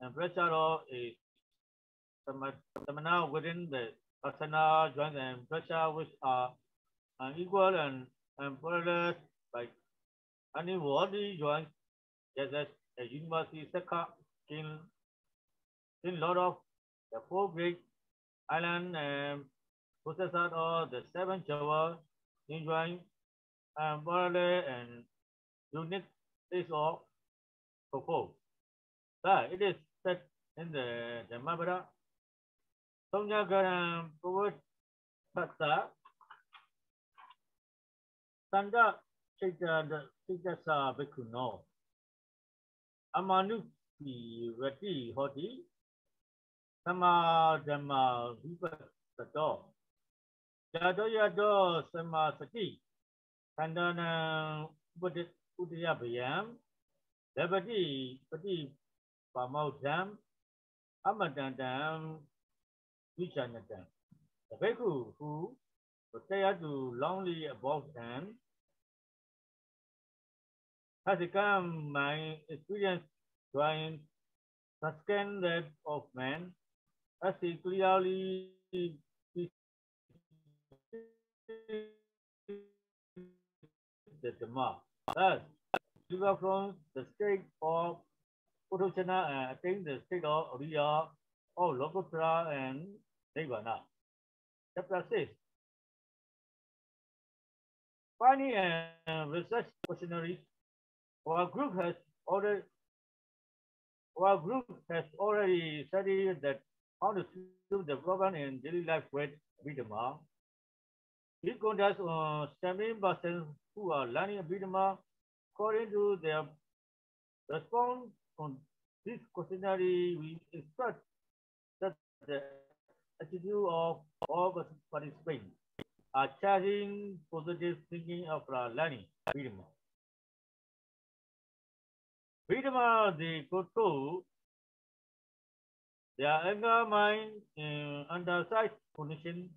and pressure of a samana within the asana joints and pressure which are unequal and, and by any body joints, just as a university Sakha in, in lot of the four great island and processor or the seven Java enjoying and parallel and unique is of proposed. That it is set in the Dhammapada. Somyagaram Povat Tata Sanda Chaitanya တိတ္တသဘက္ခုနောအမနုတိဝတိဟောတိသမာဓမ္မဝိပဿတောယတောယတောသမာစတိခန္ဓာနံဥပဥတယဗယံလဘတိပတိပါမောဓံအမတန္တံဝိဇာနတံတပိက္ခုဟုတရားသူ လောင်းလေး about and has become my experience trying to scan that of man as he clearly the Dhamma. Thus, Shiva from the state of Purushana and uh, attain the state of Riya or Lokuttara and Nirvana. Chapter 6. Finding and research questionnaires, our group has already our group has already studied that how to solve the problem in daily life with Abhidhamma. We conduct uh, 17 persons who are learning Abhidhamma according to their response on this questionnaire, we expect that the attitude of all participants are charging positive thinking of learning Vidma. Vidma, they control their anger mind in under such condition.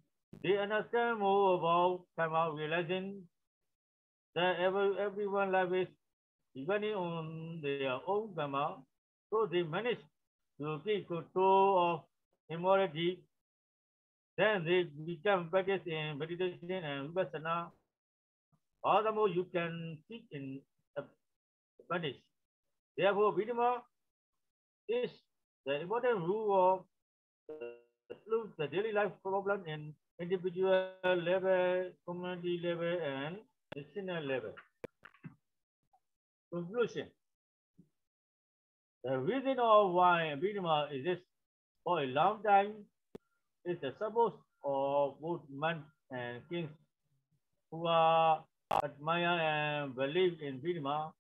They understand more about karma, realizing that every, everyone life is depending on their own karma, so they manage to keep control of immorality. Then they become practice in meditation and vipassana. Furthermore, you can seek in uh, advantage. Therefore, Vidima is the important rule of the, the daily life problem in individual level, community level, and national level. Conclusion. The reason of why Vidima exists for a long time is the support of both men and kings who are admire and believe in Vidima.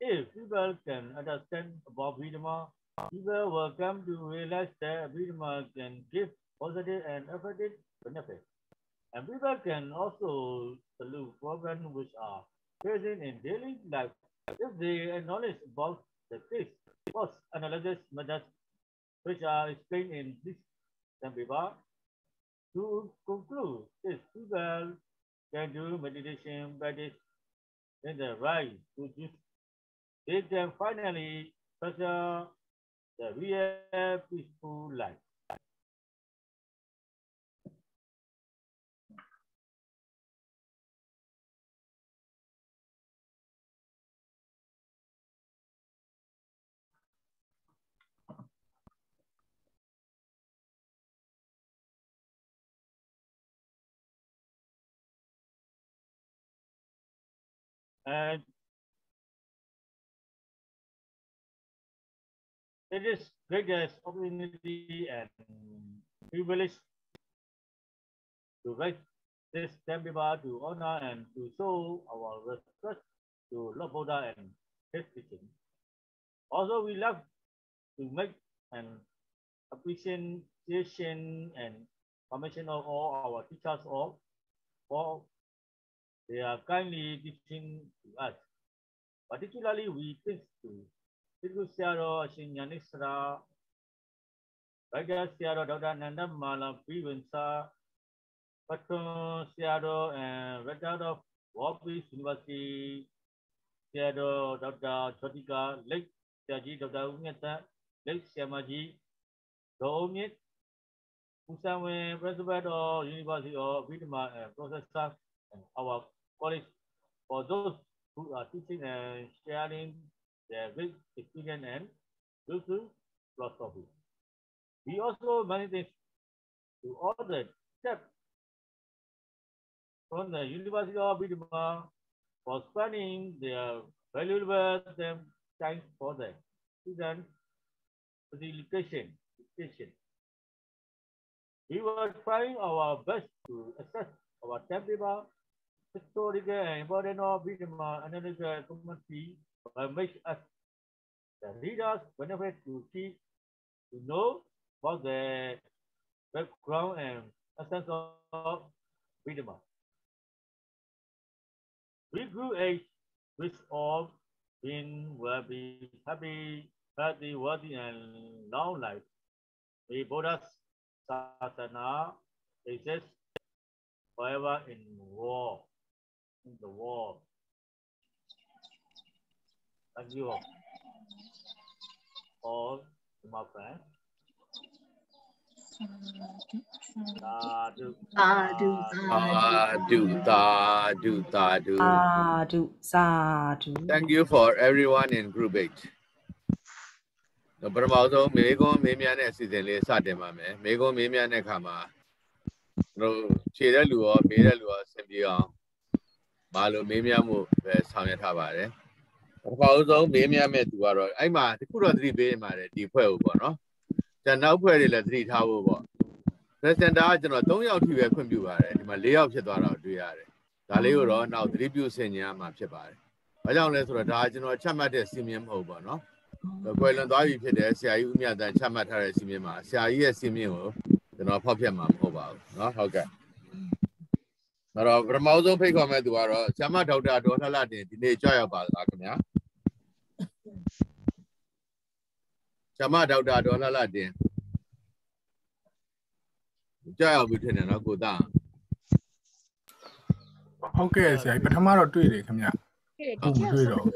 If people can understand about Vidima, people will come to realize that Vidima can give positive and effective benefits. And people can also solve problems which are present in daily life if they acknowledge about the. First, analysis methods which are explained in this paper. To conclude, if people can do meditation practice in the right to this, they can finally treasure the real peaceful life. And it is greatest opportunity and privilege to write this Dhamma to honor and to show our respect to Lord Buddha and his teaching. Also, we love to make an appreciation and permission of all our teachers all for they are kindly teaching to us. Particularly, we thank to ကုဆရာတော်အရှင်ညာနိစရာဘဂတ်ဆရာတော်ဒေါက်တာနန္ဒမာလပြီးဝင်စာပထမဆရာတော်အန်ရက်တာတော်ဝေါ်ပီးယူနီဗာစီတီဆရာတော်ဒေါက်တာသတိကာလက်ဆရာကြီးဒေါက်တာဦးမြတ်သက်လက်ဆရာမကြီးဒေါ်ဦးမြတ်ပူဆောင်ဝင်ပရက်စပတ်တော်ယူနီဗာစီတီအဗိဓမာအန်ပရိုဆက်ဆာအဝါကောလိပ်ဖော်ဒိုးသူအတီချင်းရှယ်ရင်း their great experience and useful philosophy. We also managed to order steps from the University of Vidma for spending their valuable time for the student facilitation. education. We were trying our best to assess our temperament historical and important of Vidma analytical community make us the readers benefit to see to know about the background and essence of Vidma. We grew age which all being will be happy, healthy, worthy, and long life. We May Buddha's Sasana exist forever in war, in the war. Thank you all, all my friends. Sadhu. Sadhu, Sadhu, sadhu, sadhu. Sadhu, sadhu. Thank you for everyone in group 8. ပထမဆုံးမေကွန်းမေးမြန်းတဲ့အစီအစဉ်လေးစတင်ပါမယ်မေကွန်းမေးမြန်းတဲ့အခါမှာတို့ဖြေတဲ့လူရောမေးတဲ့လူရောအဆင်ပြေအောင်မလို့မေးမြန်းမှုပဲဆောင်ရွက်ထားပါတယ် ပထမဆုံးမေးမြန်းမဲ့သူကတော့အဲ့မှာတခုတော့သတိပေးနေပါတယ်ဒီဖွဲ့ကိုပေါ့နော်ကျန်နောက်ဖွဲ့တွေလည်းသတိထားဖို့ပေါ့ presenter ကကျွန်တော်3ယောက်ထိပဲခွင့်ပြုပါတယ်ဒီမှာ4ယောက်ဖြစ်သွားတော့တွေ့ရတယ်ဒါလေးကိုတော့နောက်သတိပြုဆင်ញင်ရမှာဖြစ်ပါတယ်ဘာကြောင့်လဲဆိုတော့ဒါကျွန်တော်ချက်မှတ်တဲ့စီမင်းမဟုတ်ပါနော်ကွယ်လွန်သွားပြီဖြစ်တဲ့ဆရာကြီးဦးမြတ်တန်ချက်မှတ်ထားတဲ့စီမင်းမှာဆရာကြီးရဲ့စီမင်းကိုကျွန်တော်ဖောက်ပြမှာမဟုတ်ပါဘူးเนาะဟုတ်ကဲ့ အဲ့တော့ပထမဆုံးဖိတ်ခေါ်မဲ့သူကတော့ဆရာမဒေါက်တာဒေါ်လှလှတင်ဒီနေ့ကြွရောက်ပါလားခင်ဗျာဆရာမဒေါက်တာဒေါ်လှလှတင်ကြွရောက်ပြီထင်တယ်နော်ကိုသားဟုတ်ကဲ့ဆရာကြီးပထမတော့တွေ့တယ်ခင်ဗျဟုတ်မတွေ့တော့ဘူး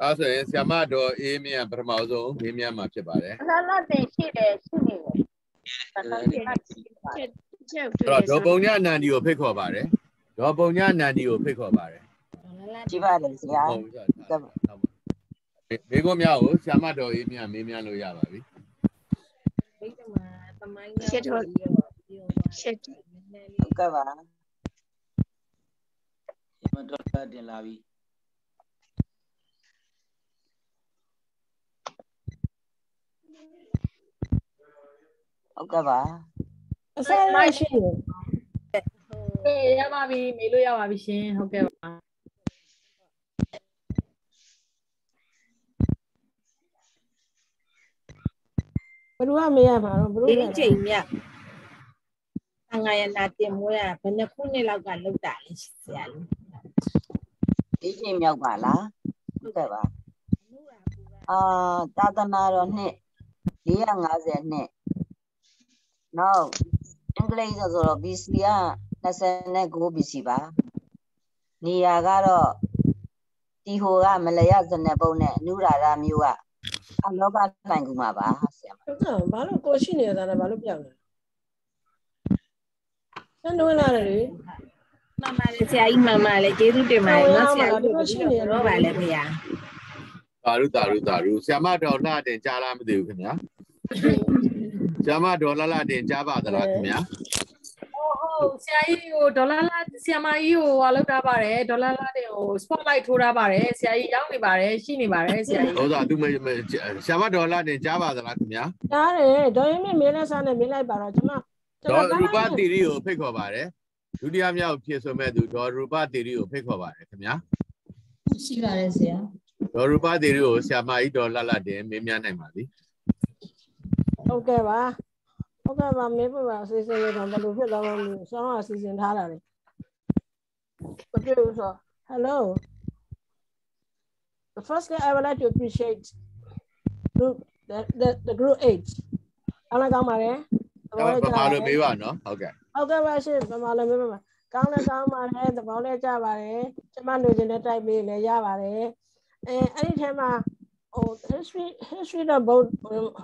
အဲဆိုရင်ဆ iam မတော်အေးမြတ်ပထမဆုံးမေးမြန်းမှာဖြစ်ပါတယ်လာလာတင်ရှိတယ်ရှိနေတယ်တခါတည်းရှိပါချက်ချက်အဲ့တော့ ဒေါ်ပုံညနန္ဒီကိုဖိတ်ခေါ်ပါတယ်ကြည့်ပါလေဆရာဘေကုမြောက်ကိုဆ ्याम တော်ကြီးမြန်မေးမြန်းလို့ရပါပြီဘိတ်မှာတမိုင်းရှစ်တော်ရှစ်တော်ကပါဒီမှာတော့တင်လာပြီဟုတ်ကဲ့ပါအစမ်းမရှိဘူး ယ်အေးရပါပြီမေးလို့ရပါပြီရှင်ဟုတ်ကဲ့ပါဘယ်သူကမေးရမှာတော့ဘယ်သူဒီလဲချိန်မြတ်အငါရနာတင်မွေးရဘယ်နှစ်ခုနှစ်လောက်ကလောက်တာလဲဆရာလေးဒီချိန်မြောက်ပါလားဟုတ်ကဲ့ပါအာသာသနာတော်နှစ်450နှစ်နောက်အင်္ဂလိပ်ဆိုတော့ BC က 29 BC ပါနေရာကတော့ဒီဟိုကမလယဇနပုံနဲ့အနုရာရမျိုးကအလောကလိုင်ကူမှာပါဆရာမဟုတ်ကဲ့ဘာလို့ကိုရှိနေတာလဲဘာလို့ပြောင်းလဲနန်းဝင်လာတယ်လေမှန်ပါလေဆရာကြီးမှန်ပါလေကျေးဇူးတင်ပါတယ်နော်ဆရာကြီးကိုပြီးတော့ပါလေဖေယာသာရုသာရုသာရုဆ iam မတော်လှတင်ကြားလားမသိဘူးခင်ဗျာဆ iam မတော်လှလှတင်ကြားပါသလားခင်ဗျာ ဟုတ်ဟုတ်ဆရာကြီးကိုဒေါ်လာလာဆရာမကြီးကိုဟာလောက်ထားပါတယ်ဒေါ်လာလာတဲ့ဟို spotlight ထိုးထားပါတယ်ဆရာကြီးရောက်နေပါတယ်ရှိနေပါတယ်ဆရာကြီးဟုတ်သာသူမဆ iam မတော်လှတင်ကြားပါသလားခင်ဗျာဒါတယ်ဒေါ်ရင်မင်းမေးလက်စားနဲ့မေးလိုက်ပါတော့ကျွန်မကျွန်ဒေါ်တော်ရူပသီရိကိုဖိတ်ခေါ်ပါတယ်ဒုတိယမြောက်ဖြည့်ဆိုမဲ့သူဒေါ်ရူပသီရိကိုဖိတ်ခေါ်ပါတယ်ခင်ဗျာရှိပါတယ်ဆရာဒေါ်ရူပသီရိကိုဆ iam မကြီးတော်လှလှတင်မေးမြန်းနိုင်ပါသည်ဟုတ်ကဲ့ပါ ဟုတ်ကဲ့ပါမေးပါပါအစီအစဉ်လေးတော့ဘယ်လိုဖြစ်သွားမှမသိဘူးဆောင်းအစီအစဉ်ထားတာလေမတွေ့ဘူးဆို hello the first thing i would like to appreciate group the the, the group 8အားလုံးကောင်းပါတယ်သဘောအဲ့ကျဒါပါဘာတလို့ယ်မေးပါနော်ဟုတ်ကဲ့ဟုတ်ကဲ့ပါရှင်ဗမာလည်းမေးပါမှာကောင်းလည်းကောင်းပါတယ်သဘောလည်းကျပါတယ်ကျမလိုချင်တဲ့တိုက်ပေးလည်းရပါတယ်အဲအဲ့ဒီထဲမှာ ဟို history history of both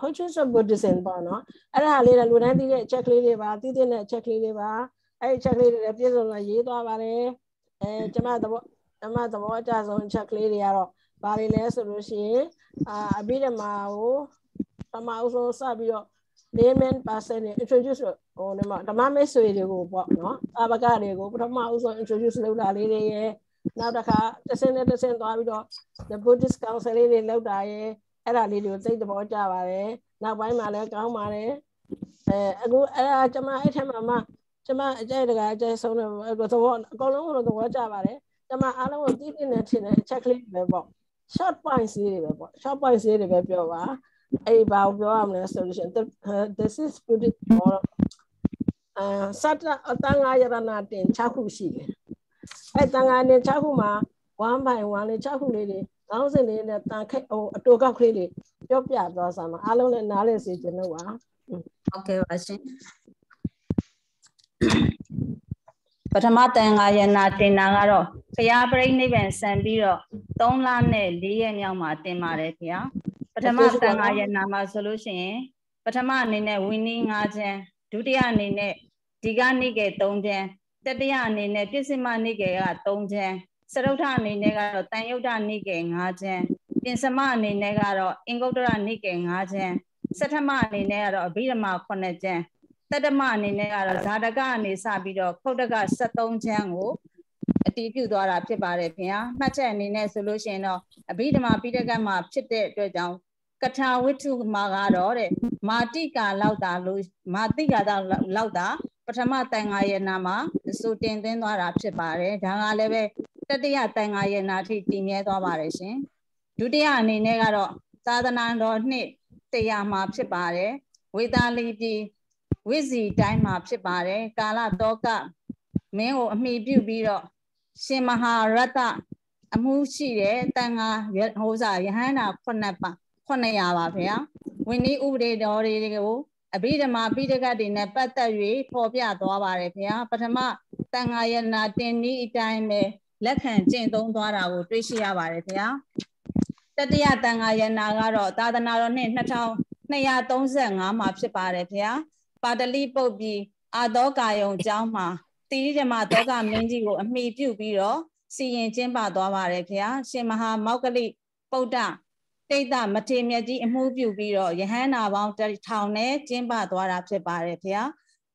history of buddhism ပေါ့နော်အဲ့ဒါလေးလည်းလူတိုင်းသိတဲ့အချက်ကလေးတွေပါသိတဲ့အချက်ကလေးတွေပါအဲ့ဒီချက်လေးတွေလည်းပြည့်စုံလာရေးသွားပါတယ်အဲကျမသဘောကျမသဘောအကျဆုံးအချက်ကလေးတွေကတော့ဘာတွေလဲဆိုလို့ရှိရင်အာအဘိဓမ္မာကိုပထမအဆုံးစပြီးတော့ layman person တွေ introduce ဟိုဒီမှာဓမ္မမိတ်ဆွေတွေကိုပေါ့နော်အာဘကတွေကိုပထမအဆုံး introduce လုပ်တာလေးတွေရယ် နောက်တစ်ခါတစ်ဆင့်နဲ့တစ်ဆင့်သွားပြီးတော့ the Buddhist council လေးတွေလောက်တာရယ်အဲ့ဒါလေးတွေကိုသိတဲ့ဘောကြပါတယ်နောက်ပိုင်းမှာလည်းကောင်းပါတယ်အဲအခုအဲ့ဒါကျွန်မအဲ့ထက်မှာမှကျွန်မအကြိုက်တကာအကြိုက်ဆုံးတဲ့သဘောအကုန်လုံးကတော့သဘောကြပါတယ်ကျွန်မအားလုံးကိုသိသိနဲ့ထင်တဲ့အချက်ကလေးပဲပေါ့ short points လေးတွေပဲပေါ့ short points လေးတွေပဲပြောပါအဲ့ဘာကိုပြောရမလဲဆိုလို့ရှိရင် this is Buddhist or အာစတအတန်ငါယရနာတင်6ခုရှိတယ် အဲ့တန်ငါတင်6ခုမှာ1 by 1လေး6ခုလေးတွေကောင်းစင်လေးနဲ့တန်ခက်ဟိုအတူကောက်ကလေးတွေပြောပြသွားစမ်းပါအားလုံးလည်းနားလည်စေချင်လို့ပါဟုတ်ကဲ့ပါရှင်ပထမတန်ဃာယနာတင်တာကတော့ဘုရားပြိဋိနိဗ္ဗာန်ဆံပြီးတော့3လနဲ့4ရက်မြောက်မှာတင်ပါတယ်ခင်ဗျာပထမတန်ဃာယနာမှာဆိုလို့ရှိရင်ပထမအနေနဲ့ဝင်းနီး5ချမ်းဒုတိယအနေနဲ့ဒီကနိကေ3ချမ်း တတိယအနေနဲ့ပြစ္စိမနိကေက3ချမ်းစရုထအနေနဲ့ကတော့တန်ယုတ်တနိကေ5ချမ်းပြင်စမအနေနဲ့ကတော့အင်္ဂုတ္တရနိကေ5ချမ်းစထမအနေနဲ့ကတော့အဘိဓမ္မာ9ချမ်းတတ္တမအနေနဲ့ကတော့ဇာတကအနေစပြီးတော့ခုတ်တက73ချမ်းကိုအတီးပြုသွားတာဖြစ်ပါတယ်ခင်ဗျာမှတ်ချက်အနေနဲ့ဆိုလို့ရှိရင်တော့အဘိဓမ္မာပိဋကတ်မှာဖြစ်တဲ့အတွက်ကြောင့် ကထာဝိတ္ထုမှာကတော့တဲ့မာတိကာလောက်တာလို့မာတိကာလောက်တာပထမတိုင်ငါရဲ့နာမှာစုတင်သွင်းသွားတာဖြစ်ပါတယ်ဒါကလည်းပဲတတိယတိုင်ငါရဲ့နာထိတည်မြဲသွားပါတယ်ရှင်ဒုတိယအနေနဲ့ကတော့သာသနာတော်နှစ်တရားမှာဖြစ်ပါတယ်ဝေသာလီပြည်ဝိဇီတိုင်းမှာဖြစ်ပါတယ်ကာလတောကမင်းကိုအမိပြုပြီးတော့ရှင်မဟာရတ္တအမှုရှိတဲ့တန်ဃာဟိုစားယဟန္တာ9ပါ 900ပါဗျာဝိနည်းဥပဒေတော်တွေကိုအဘိဓမ္မာပိဋကတ်တွေနဲ့ပတ်သက်၍ဖော်ပြသွားပါတယ်ဗျာပထမတန်ဃာယနာတင်ဤအတိုင်းပဲလက်ခံကျင့်သုံးသွားတာကိုတွေ့ရှိရပါတယ်ဗျာတတိယတန်ခါယနာကတော့သာသနာတော်နှစ်2235မှာဖြစ်ပါတယ်ဗျာပါတလိပုတ်ပြီးအာသောကာယုံကျောင်းမှာတိရိဓမ္မသောကမင်းကြီးကိုအမိပြုပြီးတော့စီရင်ကျင်းပသွားပါတယ်ဗျာရှင်မဟာမောက္ကလိပုဒ္ဒ တိတ်တမထေမြတ်ကြီးအမှုပြုပြီးတော့ယဟန္တာပေါင်းထောင်နဲ့ကျင်းပသွားတာဖြစ်ပါတယ်ဗျာ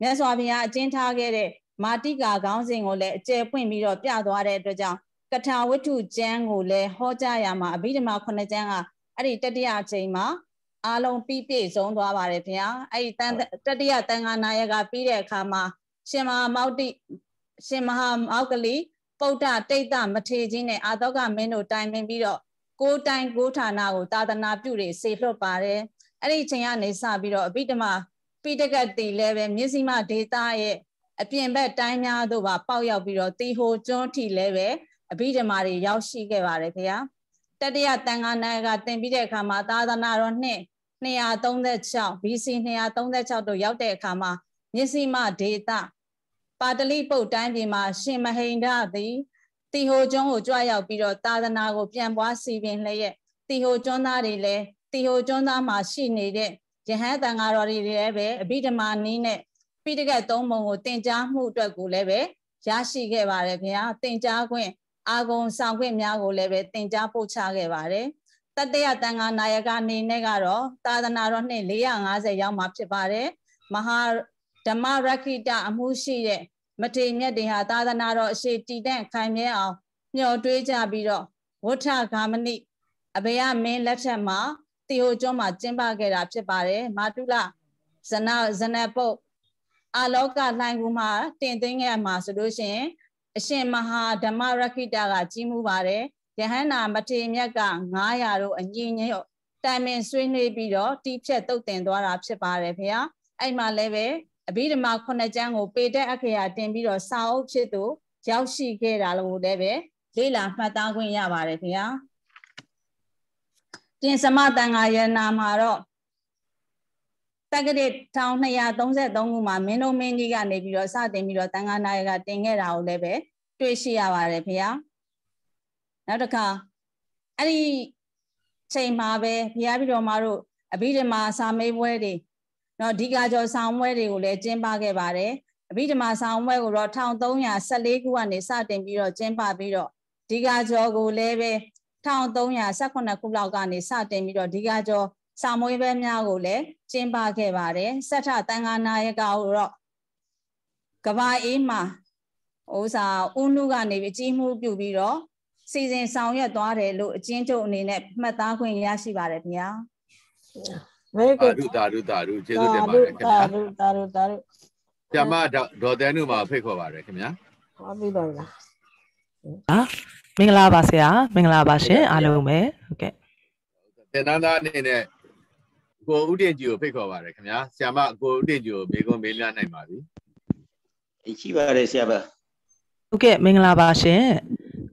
မြတ်စွာဘုရားအကျဉ်းထားခဲ့တဲ့မာတိကာခေါင်းစဉ်ကိုလည်းအကျယ်ပွင့်ပြီးတော့ပြသွားတဲ့အတွက်ကြောင့်ကထာဝတ္ထုကျမ်းကိုလည်းဟောကြားရမှာအဘိဓမ္မာခုနှစ်ကျမ်းကအဲ့ဒီတတိယအချိန်မှာအားလုံးပြီးပြည့်စုံသွားပါတယ်ဗျာအဲ့ဒီတတိယတန်ခါနာယကပြီးတဲ့အခါမှာရှင်မဟာမောက်တိရှင်မဟာမောက်ကလီပုဒ္ဒတိတ်တမထေကြီးနဲ့အာသောကမင်းတို့တိုင်ပင်ပြီးတော့ ကိုတိုင်ကိုဌာနကိုသာသနာပြုတွေစေလွှတ်ပါတယ်အဲ့ဒီအချိန်ကနေစပြီးတော့အဘိဓမ္မာပိဋကတ်တီလည်းပဲမြစီမဒေတာရဲ့အပြင်ဘက်တိုင်းများတို့ပါပေါက်ရောက်ပြီးတော့တီဟိုကျွန်းထီလည်းပဲအဘိဓမ္မာတွေရောက်ရှိခဲ့ပါတယ်ခင်ဗျာတတိယတန်ခါနာကတင်ပြီးတဲ့အခါမှာသာသနာတော်နှစ်236 BC 236တို့ရောက်တဲ့အခါမှာမြစီမဒေတာပါတလိပုတ်တိုင်းပြည်မှာရှင်မဟိန္ဒသည် တီဟိုကျွန်းကိုကြွရောက်ပြီးတော့သာသနာကိုပြန်ပွားစီပင်လျက်တီဟိုကျွန်းသားတွေလည်းတီဟိုကျွန်းသားမှာရှိနေတဲ့ယဟန်တန်ဃာတော်တွေလည်းပဲအဘိဓမ္မာနည်းနဲ့ပိဋကတ်သုံးပုံကိုသင်ကြားမှုအတွက်ကိုလည်းပဲရရှိခဲ့ပါတယ်ခင်ဗျာသင်ကြားခွင့်အာဂုံဆောင်ခွင့်များကိုလည်းပဲသင်ကြားပို့ချခဲ့ပါတယ်တတရတန်ဃာနာယကအနေနဲ့ကတော့သာသနာတော်နှစ်450ရောက်မှာဖြစ်ပါတယ်မဟာဓမ္မရခိတအမှုရှိတဲ့ မထေမြတ်တွေဟာသာသနာတော်အရှိတည်တဲ့ခိုင်မြဲအောင်မျှော်တွေးကြပြီးတော့ဝဋ္ဌဂါမဏိအဘေယမင်းလက်ထက်မှာတေဟိုကျွန်းမှာကျင်းပခဲ့တာဖြစ်ပါတယ်မာတုလဇနဇနပုတ်အာလောကလှိုင်းကူမှာတင်သိမ်းခဲ့မှာဆိုလို့ရှိရင်အရှင်မဟာဓမ္မရခိတကကြီးမှုပါတယ်ယဟန္တာမထေမြတ်က900တို့အညီညွတ်တိုင်ပင်ဆွေးနွေးပြီးတော့တီးဖြတ်တုတ်တင်သွားတာဖြစ်ပါတယ်ဖေ။အဲ့မှာလည်းပဲ အဘိဓမ္မာခုနှစ်ကျမ်းကိုပေတက်အခရာတင်ပြီးတော့စာအုပ်ဖြစ်သူရောက်ရှိခဲ့တာလို့လည်းပဲလေ့လာမှတ်သားခွင့်ရပါတယ်ခင်ဗျာပြင်စမတန်ဃာယနာမှာတော့တက္ကရာ1233ခုမှာမင်းတို့မင်းကြီးကနေပြီးတော့စတင်ပြီးတော့တန်ဃာနာယကတင်ခဲ့တာကိုလည်းပဲတွေ့ရှိရပါတယ်ခင်ဗျာနောက်တစ်ခါအဲ့ဒီချိန်မှာပဲဘုရားပြတော်မတို့အဘိဓမ္မာစာမေးပွဲတွေ နော်ဒီကကျော်ဆောင်ပွဲတွေကိုလည်းကျင်းပခဲ့ပါတယ်အဘိဓမ္မာဆောင်ပွဲကိုတော့1314ခုကနေစတင်ပြီးတော့ကျင်းပပြီးတော့ဒီကကျော်ကိုလည်းပဲ1318ခုလောက်ကနေစတင်ပြီးတော့ဒီကကျော်ဆောင်မွေးပွဲများကိုလည်းကျင်းပခဲ့ပါတယ်စထတန်ခါနာယကကိုတော့ကဘာအေးမှာဥစားဦးနုကနေပြီးကြီးမှုပြုပြီးတော့စီစဉ်ဆောင်ရွက်သွားတယ်လို့အချင်းချုပ်အနေနဲ့မှတ်သားခွင့်ရရှိပါတယ်ခင်ဗျာ very good တာရုတာရုကျေးဇူးတင်ပါတယ်ခင်ဗျာတာရုတာရုတာရုကျမဒေါ်တဲနုမှာဖိတ်ခေါ်ပါတယ်ခင်ဗျာဟောပြီးတော့လားဟာမင်္ဂလာပါဆရာမင်္ဂလာပါရှင်အားလုံးပဲဟုတ်ကဲ့တင်နန်းသားအနေနဲ့ကိုဦးတင်ကြီးကိုဖိတ်ခေါ်ပါတယ်ခင်ဗျာဆရာမကိုဦးတင်ကြီးကိုမေကွန်မေးလနိုင်ပါပြီရှိပါတယ်ဆရာပါ ဟုတ်ကဲ့မင်္ဂလာပါရှင်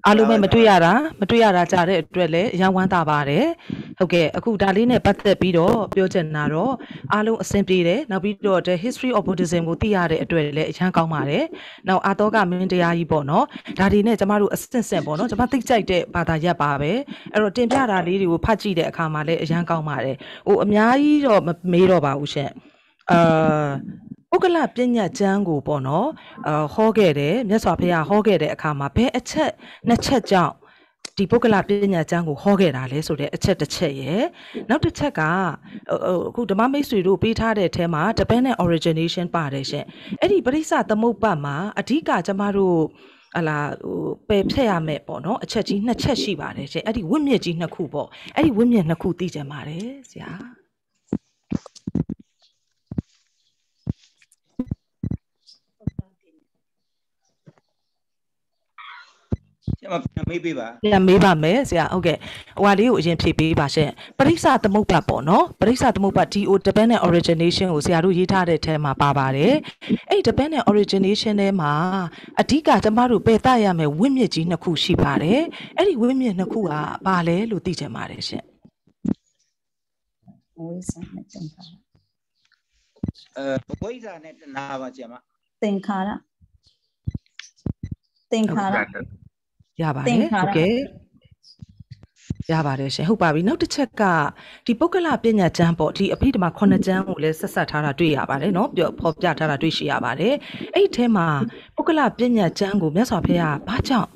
အားလုံးပဲမတွေ့ရတာမတွေ့ရတာကြတဲ့အတွက်လည်းအရန်ဝမ်းသာပါတယ်ဟုတ်ကဲ့အခုဒါလေးနဲ့ပတ်သက်ပြီးတော့ပြောချင်တာတော့အားလုံးအဆင်ပြေတယ်နောက်ပြီးတော့ the history of buddhism ကိုသိရတဲ့အတွက်လည်းအရန်ကောင်းပါတယ်နောက်အာသောကမင်းတရားကြီးပေါ့နော်ဒါဒီနဲ့ကျမတို့အစစ်စစ်ပေါ့နော်ကျမသိကြိုက်တဲ့ဘာသာရပ်ပါပဲအဲ့တော့တင်ပြတာလေးတွေကိုဖတ်ကြည့်တဲ့အခါမှာလည်းအရန်ကောင်းပါတယ်ဟိုအများကြီးတော့မမေးတော့ပါဘူးရှင်အာ ပုဂ္ဂလပညာကျမ်းကိုပေါ့နော်အာဟောခဲ့တယ်မြတ်စွာဘုရားဟောခဲ့တဲ့အခါမှာဘယ်အချက်နှစ်ချက်ကြောင့်ဒီပုဂ္ဂလပညာကျမ်းကိုဟောခဲ့တာလဲဆိုတဲ့အချက်တစ်ချက်ရယ်နောက်တစ်ချက်ကအခုဓမ္မမိတ်ဆွေတို့ပေးထားတဲ့အထဲမှာ dependent origination ပါတယ်ရှင်အဲ့ဒီပရိစ္ဆသမုပ္ပတ်မှာအဓိကကျမတို့အလားဟိုပယ်ဖြတ်ရမယ်ပေါ့နော်အချက်ကြီးနှစ်ချက်ရှိပါတယ်ရှင်အဲ့ဒီဝိမြင့်ကြီးနှစ်ခုပေါ့အဲ့ဒီဝိမြင့်နှစ်ခုသိကြပါတယ်ဆရာ ဆရာမပြန်မေးပေးပါပြန်မေးပါမယ်ဆရာဟုတ်ကဲ့ဟိုဟာလေးကိုအရင်ဖြေပေးပါရှင်ပရိစ္ဆသမုပ္ပါပေါ့နော်ပရိစ္ဆသမုပ္ပါ DO dependent origination ကိုဆရာတို့ရေးထားတဲ့ထဲမှာပါပါတယ်အဲ့ dependent origination ထဲမှာအဓိကကျမတို့ပယ်တရမယ်ဝိမြင့်ကြီးနှစ်ခုရှိပါတယ်အဲ့ဒီဝိမြင့်နှစ်ခုကဘာလဲလို့သိချင်ပါတယ်ရှင်ဝိဇ္ဇာနဲ့သင်္ခါရအဲဝိဇ္ဇာနဲ့တဏှာပါဆရာမသင်္ခါရသင်္ခါရ ရပါတ သင်္ ယ် ခါရ ဟုတ်ကဲ့ ရပါတယ်ရှင်ဟုတ်ပါပြီနောက်တစ်ချက်ကဒီပုဂ္ဂလပညာကျမ်းပေါ့ဒီအဘိဓမ္မာခုနှစ်ကျမ်းကိုလည်းဆက်ဆက်ထားတာတွေ့ရပါတယ်เนาะပြောဖော်ပြထားတာတွေ့ရှိရပါတယ်အဲ့ဒီထဲမှာပုဂ္ဂလပညာကျမ်းကိုမြတ်စွာဘုရားဘာကြောင့်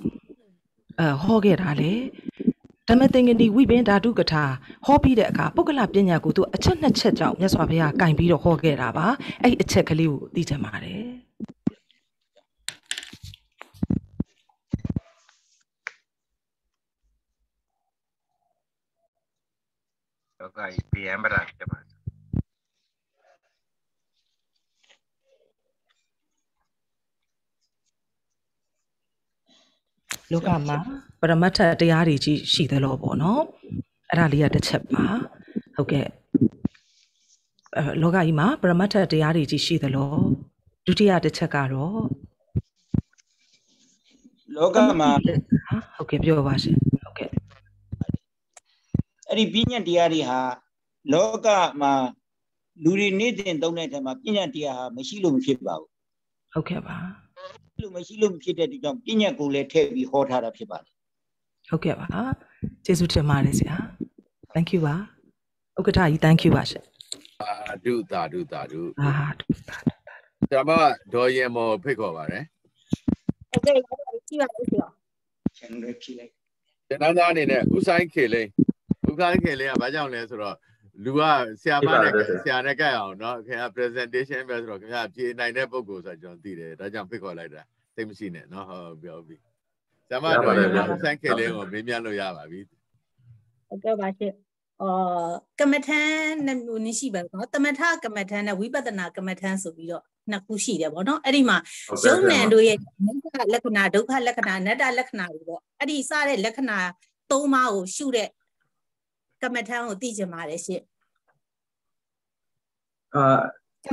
အဲဟောခဲ့တာလဲဓမ္မသင်္ကတိဝိပင်ဓာတုကထာဟောပြီးတဲ့အခါပုဂ္ဂလပညာကိုသူအချက်နှစ်ချက်ကြောင့်မြတ်စွာဘုရားကင်ပြီးတော့ဟောခဲ့တာပါအဲ့ဒီအချက်ကလေးကိုသိချင်ပါတယ် ကကြီးပြန်ပရာဖြစ်ပါလောကမှာပရမတ္ထတရားတွေကြီးရှိသလိုပေါ့နော်အဲ့ဒါလေးကတစ်ချက်ပါဟုတ်ကဲ့အဲလောကကြီးမှာပရမတ္ထတရားတွေကြီးရှိသလိုဒုတိယတစ်ချက်ကတော့လောကမှာဟုတ်ကဲ့ပြောပါရှင်ဟုတ်ကဲ့ အဲ့ဒီပညာတရားတွေဟာလောကမှာလူတွေနေ့စဉ်သုံးတဲ့အထက်မှာပညာတရားဟာမရှိလို့မဖြစ်ပါဘူးဟုတ်ကဲ့ပါလို့မရှိလို့မဖြစ်တဲ့ဒီကြောင့်ပညာကိုလည်းထည့်ပြီးဟောထားတာဖြစ်ပါတယ်ဟုတ်ကဲ့ပါကျေးဇူးတင်ပါတယ်ဆရာ thank you ပါဥက္ကဋ္ဌကြီး thank you ပါရှင်အာဒုတာဒုတာဒုအာဆရာမဒေါ်ရင်မော်ဖိတ်ခေါ်ပါတယ်ဟုတ်ကဲ့ကြည့်ပါဦးဆရာချန်ရဖြေလိုက်ကျွန်တော်သားအနေနဲ့ဥဆိုင်ခေလိန် ဥဆိုင်ခေလိန်ကဘာကြောင့်လဲဆိုတော့လူကဆရာမနဲ့ဆရာနဲ့ကြိုက်အောင်เนาะခင်ဗျာ presentation ပဲဆိုတော့ခင်ဗျာပြေနိုင်တဲ့ပုံကိုဆိုတော့ကျွန်တော်သိတယ်ဒါကြောင့်ဖိတ်ခေါ်လိုက်တာသိမရှိနဲ့เนาะဟုတ်ပြောပြီဆရာမဒေါ်ရင်မော်ဥဆိုင်ခေလိန်ကိုမေးမြန်းလို့ရပါပြီ ဟုတ်ကဲ့ပါရှင့်အော်ကမ္မထန်နဲ့မျိုးနည်းရှိပါတော့တမထကမ္မထန်နဲ့ဝိပဿနာကမ္မထန်ဆိုပြီးတော့နှစ်ခုရှိတယ်ပေါ့နော်အဲ့ဒီမှာယုံနံတို့ရဲ့နိစ္စလက္ခဏာဒုက္ခလက္ခဏာအနတ္တလက္ခဏာတွေပေါ့အဲ့ဒီစတဲ့လက္ခဏာသုံးပါးကိုရှုတဲ့ ကမ္မထန်ကိုသိကြပါတယ်ရှင့်အာ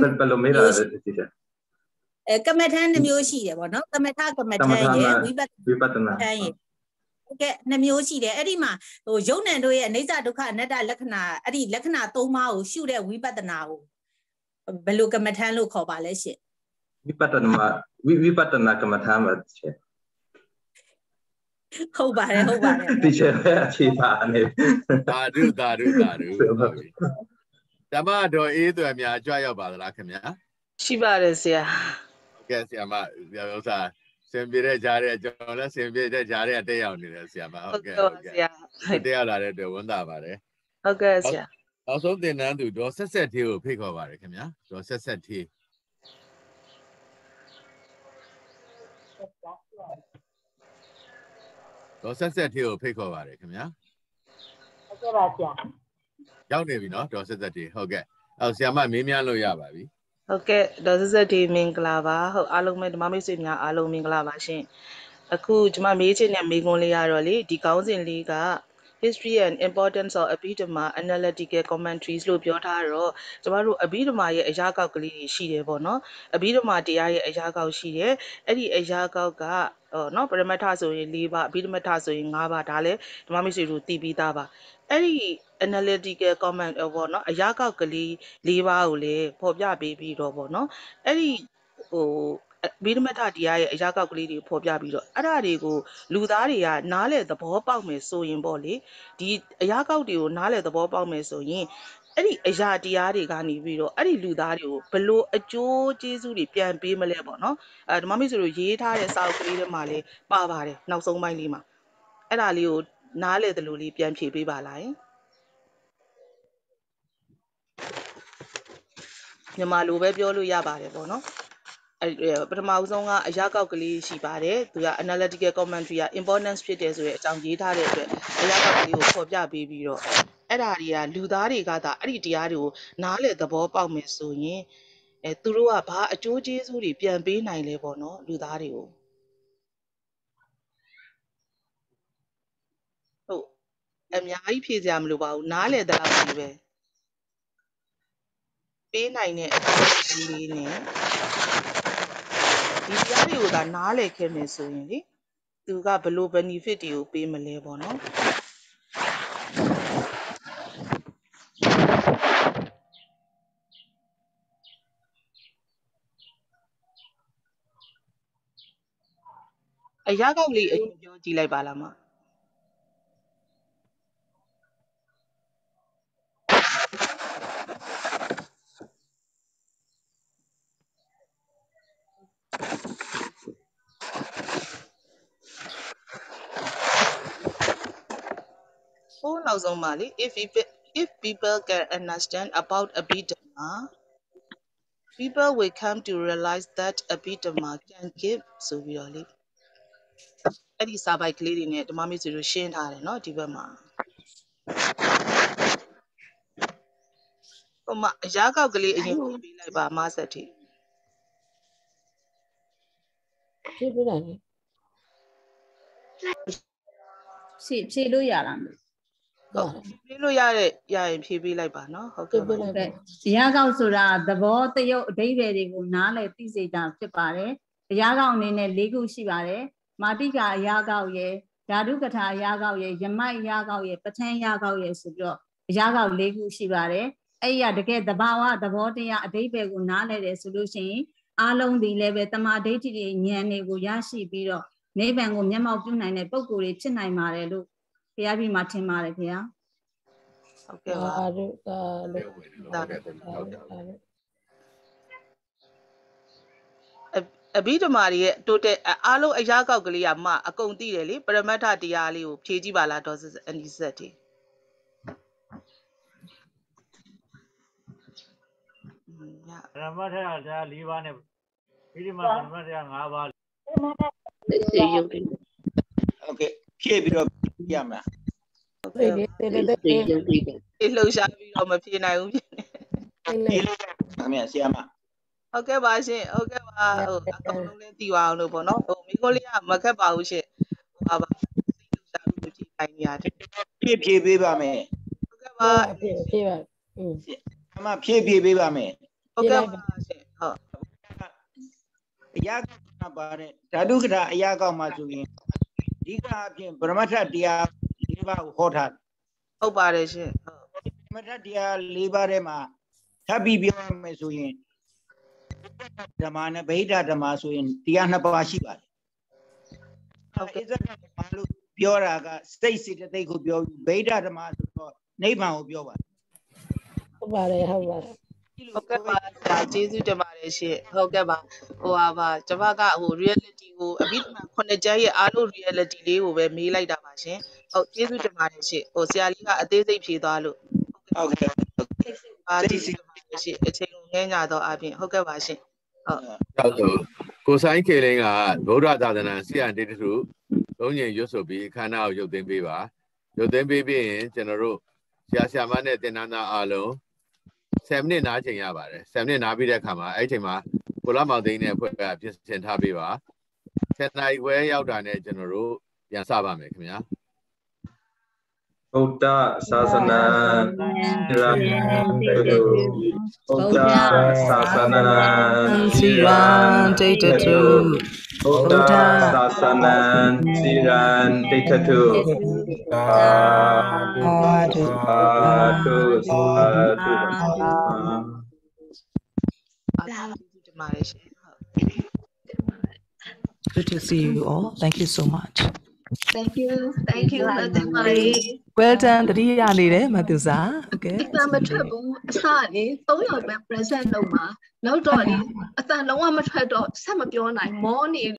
ဘယ်ဘယ်လိုမေးတာလဲဒီချက်အဲကမ္မထန်နှမျိုးရှိတယ်ပေါ့နော်ကမ္မထကမ္မထန်ရဲ့ဝိပဿဝိပဿနာနာထန်ရဲ့ဟုတ်ကဲ့နှမျိုးရှိတယ်အဲ့ဒီမှာဟိုယုံနံတို့ရဲ့အနိစ္စဒုက္ခအနတ္တလက္ခဏာအဲ့ဒီလက္ခဏာသုံးပါးကိုရှုတဲ့ဝိပဿနာကိုဘယ်လိုကမ္မထန်လို့ခေါ်ပါလဲရှင့်ဝိပဿနာဝိဝိပဿနာကမ္မထာမှာချက် ဟုတ်ပါတယ်ဟုတ်ပါတယ်ဒီချက်ပဲအခြေပါနေသာဓုသာဓုသာဓုဟုတ်ပြီဓမ္မတော်အေးသွယ်များကြွရောက်ပါသလားခင်ဗျာရှိပါတယ်ဆရာဟုတ်ကဲ့ဆရာမဥစ္စာစင်ပြေတဲ့ကြားတဲ့ကျွန်တော်လည်းစင်ပြေတဲ့ကြားတဲ့တက်ရောက်နေတယ်ဆရာမဟုတ်ကဲ့ဟုတ်ကဲ့ဆရာတက်ရောက်လာတဲ့အတွက်ဝန်တာပါတယ်ဟုတ်ကဲ့ဆရာနောက်ဆုံးသင်တန်းသူဒေါ်ဆက်ဆက်သေးကိုဖိတ်ခေါ်ပါတယ်ခင်ဗျာဒေါ်ဆက်ဆက်သေး ဒေါ်ဆက်ဆက်သေးကိုဖိတ်ခေါ်ပါတယ်ခင်ဗျာဟုတ်ကဲ့ပါဆရာရောက်နေပြီနော်ဒေါ်ဆက်ဆက်သေးဟုတ်ကဲ့အော်ဆရာမမေးမြန်းလို့ရပါပြီဟုတ်ကဲ့ဒေါ်စစဒီမင်္ဂလာပါဟုတ်အားလုံးပဲဓမ္မမိတ်ဆွေများအားလုံးမင်္ဂလာပါရှင်အခုကျွန်မမေးချင်တဲ့မေးခွန်းလေးကတော့လေဒီကောင်းစဉ်လေးက history and importance of abhidhamma analytical commentaries လို့ပြောထားတော့ကျမတို့ abhidhamma ရဲ့အရာကောက်ကလေးတွေရှိတယ်ပေါ့နော် abhidhamma တရားရဲ့အရာကောက်ရှိတယ်အဲ့ဒီအရာကောက်ကဟောနော်ပရမတ္ထဆိုရင်၄ပါးအဘိဓမ္မထဆိုရင်၅ပါးဒါလည်းဓမ္မမိတ်ဆွေတို့သိပြီးသားပါအဲ့ဒီ analytical comment ဟောပေါ့နော်အရာကောက်ကလေး၄ပါးကိုလည်းဖော်ပြပေးပြီးတော့ပေါ့နော်အဲ့ဒီဟို ဗိဓမထတရားရဲ့အရာကောက်ကလေးတွေဖော်ပြပြီးတော့အဲ့ဒါတွေကိုလူသားတွေကနားလေသဘောပေါက်မယ်ဆိုရင်ပေါ့လေဒီအရာကောက်တွေကိုနားလေသဘောပေါက်မယ်ဆိုရင်အဲ့ဒီအရာတရားတွေကနေပြီးတော့အဲ့ဒီလူသားတွေကိုဘလို့အကျိုးကျေးဇူးတွေပြန်ပေးမလဲပေါ့နော်အဲဓမ္မမိတ်ဆွေတို့ရေးထားတဲ့စာအုပ်ကလေးထဲမှာလည်းပါပါတယ်နောက်ဆုံးပိုင်းလေးမှာအဲ့ဒါလေးကိုနားလေသလိုလေးပြန်ဖြေပေးပါလားယင်မြန်မာလိုပဲပြောလို့ရပါတယ်ပေါ့နော် အဲပထမဦးဆုံးကအရာကောက်ကလေးရှိပါတယ်သူက analytical commentary က importance ဖြစ်တယ်ဆိုတဲ့အကြောင်းရေးထားတဲ့အတွက်အရာကောက်ကလေးကိုဖော်ပြပေးပြီးတော့အဲ့ဒါတွေကလူသားတွေကသာအဲ့ဒီတရားတွေကိုနားလည်သဘောပေါက်မယ်ဆိုရင်အဲသူတို့ကဘာအကျိုးကျေးဇူးတွေပြန်ပေးနိုင်လဲပေါ့နော်လူသားတွေကိုဟုတ်အများကြီးဖြေစရာမလိုပါဘူးနားလည်တဲ့လောက်ကြီးပဲပေးနိုင်တဲ့အကျိုးကျေးဇူးလေးနဲ့ ဒီတရားတွေကိုသာနားလည်ခဲ့မယ်ဆိုရင်လေသူကဘလို့ benefit တွေကိုပေးမလဲပေါ့နော်အရာကောက်လေးအရင်ပြောကြည့်လိုက်ပါလားမ နောက်ဆုံးပါလေ if people if people can understand about abhidhamma people will come to realize that abhidhamma can give ဆိုပြီးတော့လေအဲ့ဒီစာပိုက်ကလေးတွေနဲ့ဓမ္မမိတ်ဆွေတို့ရှင်းထားတယ်เนาะဒီဘက်မှာဟိုမှာအရာကောက်ကလေးအရင်ပြပေးလိုက်ပါမဆက်တီ ဖြည့်ပြတာလေ ဖြည့်ဖြည့်လို့ရလားမ ဟုတ်ပြေးလို့ရတဲ့ရရင်ဖြေးပေးလိုက်ပါနော်ဟုတ်ကဲ့ပြေးလိုက်ပါတရားကောက်ဆိုတာသဘောတရုပ်အဓိပ္ပာယ်တွေကိုနားလည်သိစေတာဖြစ်ပါတယ်တရားကောက်အနေနဲ့၄ခုရှိပါတယ်မာတိကာအရာကောက်ရယ်ဓာတုကထာအရာကောက်ရယ်ယမိုက်အရာကောက်ရယ်ပဋ္ဌာန်းအရာကောက်ရယ်ဆိုပြီးတော့အရာကောက်၄ခုရှိပါတယ်အဲ့ရတကယ်သဘာဝသဘောတရားအဓိပ္ပာယ်ကိုနားလည်တယ်ဆိုလို့ရှိရင်အားလုံးဒီလည်းပဲတမာဒိဋ္ဌိဉာဏ်တွေကိုရရှိပြီးတော့နိဗ္ဗာန်ကိုမျက်မှောက်ပြုနိုင်တဲ့ပုံကိုယ်တွေဖြစ်နိုင်ပါတယ်လို့ ဘုရားပြမှာထင်ပါတယ်ခင်ဗျာဟုတ်ကဲ့ပါအာရုအာရုဒါအာရုအဘိဓမ္မာတွေရဲ့တိုးတက်အားလုံးအရာကောက်ကလေးကမှအကုန်သိတယ်လေပရမတ္ထတရားလေးကိုဖြည့်ကြည့်ပါလားဒေါ်စအနီဆက်တီညပရမတ်ထရတရား၄ပါးနဲ့ဒီဒီမှာပရမတ်တရား၅ပါးစေယုတ်တယ်ဟုတ်ကဲ့ဖြည့်ပြီးတော့ပြ ရမလားသိတယ်သိတယ်သိစေတယ်ယုတ်တယ်အေးလှုပ်ရှားပြီးတော့မဖြေနိုင်ဘူးဖြစ်နေဖြည့်လို့ရခင်ဗျာဆရာမဟုတ်ကဲ့ပါရှင်ဟုတ်ကဲ့ပါဟိုအကုန်လုံးလည်းတည်ပါအောင်လို့ပေါ့နော်ဟိုမိကိုလေးကမခက်ပါဘူးရှင်ဟိုပါပါစိတ်လှုပ်ရှားပြီးဖြေနိုင်နေရတယ်ဖြည့်ဖြည့်ပေးပါမယ်ဟုတ်ကဲ့ပါဖြည့်ဖြည့်ပါอืมဆရာမဖြည့်ဖြည့်ပေးပါမယ်ဟုတ်ကဲ့ပါရှင်ဟုတ်အရာကပါတယ်ဓာတုကထာအရာကောက်မှာဆိုရင် အဓိကအဖြစ်ပရမတ္ထတရား၄ပါးကိုဟောထားတယ်ဟုတ်ပါတယ်ရှင်ဟုတ်ပရမတ္ထတရား၄ပါးထဲမှာထပ်ပြီးပြောရမယ်ဆိုရင်ဓမ္မနဲ့ဗိဓဓမ္မဆိုရင်တရားနှစ်ပါးရှိပါတယ်ဟုတ်ကဲ့ဣဇဒဓမ္မလို့ပြောတာကစိတ်စေတသိက်ကိုပြောပြီးဗိဓဓမ္မဆိုတော့နိဗ္ဗာန်ကိုပြောပါတယ်ဟုတ်ပါတယ်ဟုတ်ပါတယ်ဟုတ်ကဲ့ပါဆရာကျေးဇူးတင်ပါ တယ်ရှင်ဟုတ်ကဲ့ပါဟိုပါပါကျွန်မကဟို reality ကိုအဘိဓမ္မာခုနှစ်ကျမ်းရဲ့အားလုံး reality လေးကိုပဲမေးလိုက်တာပါရှင်ဟုတ်ကျေးဇူးတင်ပါတယ်ရှင်ဟိုဆရာလေးကအသေးစိတ်ဖြေသွားလို့ဟုတ်ကဲ့ပါကျေးဇူးတင်ပါတယ်ရှင်အချိန်ကိုငဲညာတော့အပြင်ဟုတ်ကဲ့ပါရှင်ဟုတ်ဟုတ်ဆိုကိုဆိုင်ခေလင်းကဗုဒ္ဓသာသနာဆရာတေတထုသုံးညင်ရွတ်ဆိုပြီးခန္ဓာကိုရုပ်သိမ်းပေးပါရုပ်သိမ်းပေးပြီးရင်ကျွန်တော်တို့ဆရာဆရာမနဲ့တင်နန်းသားအားလုံး 7မိနစ်နားချိန်ရပါတယ်7မိနစ်နားပြီးတဲ့အခါမှာအဲ့ဒီချိန်မှာကိုလာမောင်သိန်းနဲ့အဖွဲ့ကပြင်ဆင်ထားပေးပါ7နာရီခွဲရောက်တာနဲ့ကျွန်တော်တို့ပြန်စပါမယ်ခင်ဗျာ ဗုဒ္ဓသာသနာတိရတုဗုဒ္ဓသာသနာ စီရန်ဒိဋ္ဌတု ဗုဒ္ဓသာသနာတိရန်တိဋ္ဌတုသာဓုသာဓုသာဓု အားလုံးကျေးဇူးတင်ပါတယ်ရှင်ဟုတ် Good to see you all. Thank you so much. Thank you. Thank you, Mother Marie. Well done တတိယနေတယ်မသူစာ။ Okay. အတန်မထွက်ဘူးအစလေ3ယောက်ပဲ present လုပ်မှာနောက်တော့လေအတန်လုံးဝမထွက်တော့ဆက်မပြောနိုင်မောနေ